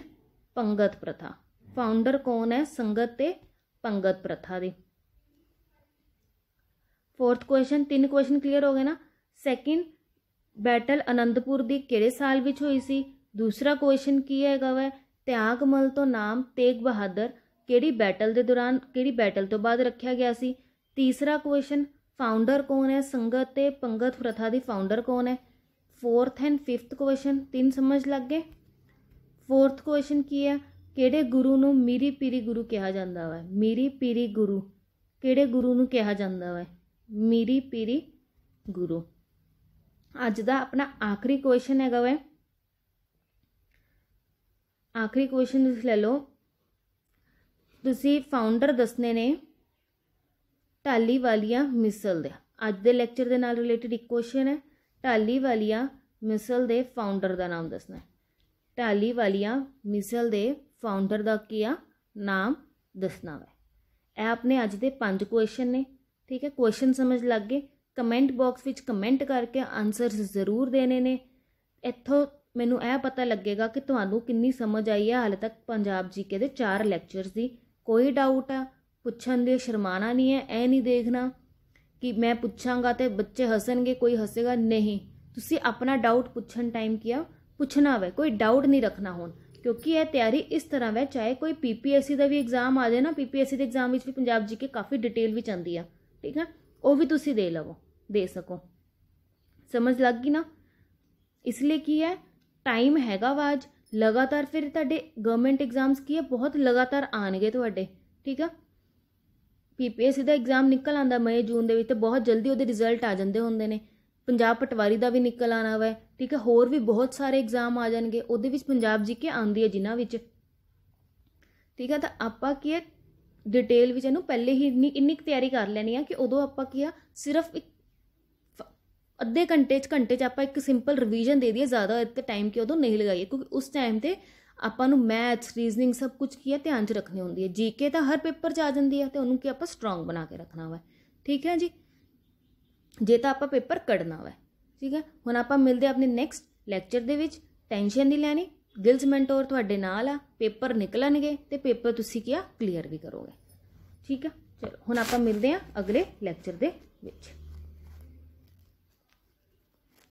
Pangat ਪ੍ਰਥਾ। ਫਾਊਂਡਰ ਕੌਣ ਹੈ? ਸੰਗਤ ਤੇ ਪੰਗਤ ਪ੍ਰਥਾ ਦੇ। ਫੋਰਥ ਕੁਐਸਚਨ ਤਿੰਨ ਕੁਐਸਚਨ ਕਲੀਅਰ ਹੋ ਗਏ ਨਾ ਸੈਕਿੰਡ ਬੈਟਲ ਅਨੰਦਪੁਰ ਦੀ ਕਿਹੜੇ ਸਾਲ ਵਿੱਚ ਹੋਈ ਸੀ ਦੂਸਰਾ ਕੁਐਸਚਨ ਕੀ ਹੈਗਾ ਵੈ ਤਿਆਗਮਲ ਤੋਂ ਨਾਮ ਤੇਗ ਬਹਾਦਰ ਕਿਹੜੀ ਬੈਟਲ ਦੇ ਦੌਰਾਨ ਕਿਹੜੀ ਬੈਟਲ ਤੋਂ ਬਾਅਦ ਰੱਖਿਆ ਗਿਆ ਸੀ ਤੀਸਰਾ ਕੁਐਸਚਨ ਫਾਊਂਡਰ ਕੌਣ ਹੈ ਸੰਗਤ ਤੇ ਪੰਗਤ ਪ੍ਰਥਾ ਦੀ ਫਾਊਂਡਰ ਕੌਣ ਹੈ ਫੋਰਥ ਐਂਡ ਫਿਫਥ ਕੁਐਸਚਨ ਤਿੰਨ ਸਮਝ ਲੱਗ ਗਏ ਫੋਰਥ ਕੁਐਸਚਨ ਕੀ ਹੈ ਕਿਹੜੇ ਗੁਰੂ ਨੂੰ ਮੀਰੀ ਪੀਰੀ ਗੁਰੂ ਕਿਹਾ ਜਾਂਦਾ ਹੈ ਮੀਰੀ ਪੀਰੀ ਗੁਰੂ ਕਿਹੜੇ ਗੁਰੂ ਨੂੰ ਕਿਹਾ ਜਾਂਦਾ ਹੈ ਮੀਰੀ ਪੀਰੀ ਗੁਰੂ। ਅੱਜ ਦਾ ਆਪਣਾ ਆਖਰੀ ਕੁਐਸਚਨ ਹੈਗਾ ਵੇ। ਆਖਰੀ ਕੁਐਸਚਨ ਤੁਸੀਂ ਲੈ ਲਓ। ਤੁਸੀਂ ਫਾਊਂਡਰ ਦੱਸਨੇ ਨੇ ਢਾਲੀ ਵਾਲੀਆਂ ਮਿਸਲ ਦੇ। ਅੱਜ ਦੇ ਲੈਕਚਰ ਦੇ ਨਾਲ ਰਿਲੇਟਡ ਇੱਕ ਕੁਐਸਚਨ ਹੈ। ਢਾਲੀ ਵਾਲੀਆਂ ਮਿਸਲ ਦੇ ਫਾਊਂਡਰ ਦਾ ਨਾਮ ਦੱਸਣਾ ਹੈ। ਢਾਲੀ ਵਾਲੀਆਂ ਮਿਸਲ ਦੇ ਫਾਊਂਡਰ ਦਾ ਕੀ ਆ ਨਾਮ ਦੱਸਣਾ ਹੈ ਇਹ ਆਪਣੇ ਅੱਜ ਦੇ ਪੰਜ ਕੁਐਸਚਨ ਨੇ। ਠੀਕ ਹੈ? ਕੁਐਸਚਨ ਸਮਝ ਲੱਗ ਗਏ। ਕਮੈਂਟ ਬਾਕਸ ਵਿੱਚ ਕਮੈਂਟ ਕਰਕੇ ਆਨਸਰਸ ਜ਼ਰੂਰ ਦੇਣੇ ਨੇ। ਇੱਥੋਂ ਮੈਨੂੰ ਇਹ ਪਤਾ ਲੱਗੇਗਾ ਕਿ ਤੁਹਾਨੂੰ ਕਿੰਨੀ ਸਮਝ ਆਈ ਹੈ ਹਾਲੇ ਤੱਕ ਪੰਜਾਬ ਜੀਕੇ ਦੇ ਚਾਰ ਲੈਕਚਰਸ ਦੀ। ਕੋਈ ਡਾਊਟ ਆ, ਪੁੱਛਣ ਦੇ ਸ਼ਰਮਾਣਾ ਨਹੀਂ ਹੈ ਐ ਨਹੀਂ ਦੇਖਣਾ ਕਿ ਮੈਂ ਪੁੱਛਾਂਗਾ ਤੇ ਬੱਚੇ ਹੱਸਣਗੇ, ਕੋਈ ਹੱਸੇਗਾ, ਨਹੀਂ। ਤੁਸੀਂ ਆਪਣਾ ਡਾਊਟ ਪੁੱਛਣ ਟਾਈਮ ਕੀਆ ਪੁੱਛਣਾ ਵੇ, ਕੋਈ ਡਾਊਟ ਨਹੀਂ ਰੱਖਣਾ ਹੁਣ। ਕਿਉਂਕਿ ਇਹ ਤਿਆਰੀ ਇਸ ਤਰ੍ਹਾਂ ਵੇ, ਚਾਹੇ ਕੋਈ ਪੀਪੀਐਸਸੀ ਦਾ ਵੀ ਐਗਜ਼ਾਮ ਆ ਜਾਏ ਨਾ ਪੀਪੀਐਸਸੀ ਦੇ ਐਗਜ਼ਾਮ ਵਿੱਚ ਵੀ ਪੰਜਾਬ ਜੀਕੇ ਕਾਫੀ ਡਿਟੇਲ ਵਿੱਚ ਆਂਦੀ ਆ। ਠੀਕ ਹੈ ਉਹ ਵੀ ਤੁਸੀਂ ਦੇ ਲਵੋ, ਦੇ ਸਕੋ। ਸਮਝ ਲੱਗ ਗਈ ਨਾ? ਇਸ ਲਈ ਕੀ ਹੈ? ਟਾਈਮ ਹੈਗਾ ਵਾਜ ਲਗਾਤਾਰ ਫਿਰ ਤੁਹਾਡੇ ਗਵਰਨਮੈਂਟ ਐਗਜ਼ਾਮਸ ਕੀ ਹੈ? ਬਹੁਤ ਲਗਾਤਾਰ ਆਣਗੇ ਤੁਹਾਡੇ, ਠੀਕ ਆ? ਪੀਪੀਐਸਸੀ ਦਾ ਐਗਜ਼ਾਮ ਨਿਕਲ ਆਂਦਾ ਮਈ, ਜੂਨ ਦੇ ਵਿੱਚ ਤੇ ਬਹੁਤ ਜਲਦੀ ਉਹਦੇ ਰਿਜ਼ਲਟ ਆ ਜਾਂਦੇ ਹੁੰਦੇ ਨੇ। ਪੰਜਾਬ ਪਟਵਾਰੀ ਦਾ ਵੀ ਨਿਕਲ ਆਣਾ ਵਾ, ਠੀਕ ਹੈ ਹੋਰ ਵੀ ਬਹੁਤ ਸਾਰੇ ਐਗਜ਼ਾਮ ਆ ਜਾਣਗੇ। ਉਹਦੇ ਵਿੱਚ ਪੰਜਾਬ ਜੀ ਕੇ ਆਂਦੀ ਹੈ ਜਿਨ੍ਹਾਂ ਵਿੱਚ। ਠੀਕ ਹੈ ਤਾਂ ਆਪਾਂ ਕੀ ਹੈ? ਡਿਟੇਲ ਵਿੱਚ ਇਹਨੂੰ ਪਹਿਲੇ ਹੀ ਇੰਨੀ ਇੰਨੀ ਤਿਆਰੀ ਕਰ ਲੈਣੀ ਆ ਕਿ ਉਦੋਂ ਆਪਾਂ ਕੀ ਆ, ਸਿਰਫ ਇੱਕ ਅੱਧੇ ਘੰਟੇ 'ਚ ਘੰਟੇ 'ਚ ਆਪਾਂ ਇੱਕ ਸਿੰਪਲ ਰਿਵੀਜ਼ਨ ਦੇ ਦਈਏ, ਜ਼ਿਆਦਾ ਇੱਥੇ ਟਾਈਮ ਕਿ ਉਦੋਂ ਨਹੀਂ ਲਗਾਈਏ, ਕਿਉਂਕਿ ਉਸ ਟਾਈਮ ਤੇ ਆਪਾਂ ਨੂੰ ਮੈਥਸ ਰੀਜ਼ਨਿੰਗ ਸਭ ਕੁਝ ਕੀ ਹੈ ਧਿਆਨ 'ਚ ਰੱਖਣੀ ਹੁੰਦੀ ਹੈ ਜੀਕੇ ਤਾਂ ਹਰ ਪੇਪਰ 'ਚ ਆ ਜਾਂਦੀ ਹੈ ਤੇ ਉਹਨੂੰ ਕੀ ਆਪਾਂ ਸਟਰੋਂਗ ਬਣਾ ਕੇ ਰੱਖਣਾ ਵਾ। ਠੀਕ ਹੈ ਜੀ? ਜੇ ਤਾਂ ਆਪਾਂ ਪੇਪਰ ਕੱਢਣਾ ਵਾ। ਠੀਕ ਹੈ? ਹੁਣ ਆਪਾਂ ਮਿਲਦੇ ਆਪਣੇ ਨੈਕਸਟ ਲੈਕਚਰ ਦੇ ਵਿੱਚ। ਟੈਨਸ਼ਨ ਨਹੀਂ ਲੈਣੀ। ਗਿਲਸ ਮੈਂਟੋਰ ਤੁਹਾਡੇ ਨਾਲ ਆ ਪੇਪਰ ਨਿਕਲਣਗੇ ਤੇ ਪੇਪਰ ਤੁਸੀਂ ਕਿਹਾ ਕਲੀਅਰ ਵੀ ਕਰੋਗੇ। ਠੀਕ ਆ? ਚਲੋ, ਹੁਣ ਆਪਾਂ ਮਿਲਦੇ ਆ ਅਗਲੇ ਲੈਕਚਰ ਦੇ ਵਿੱਚ।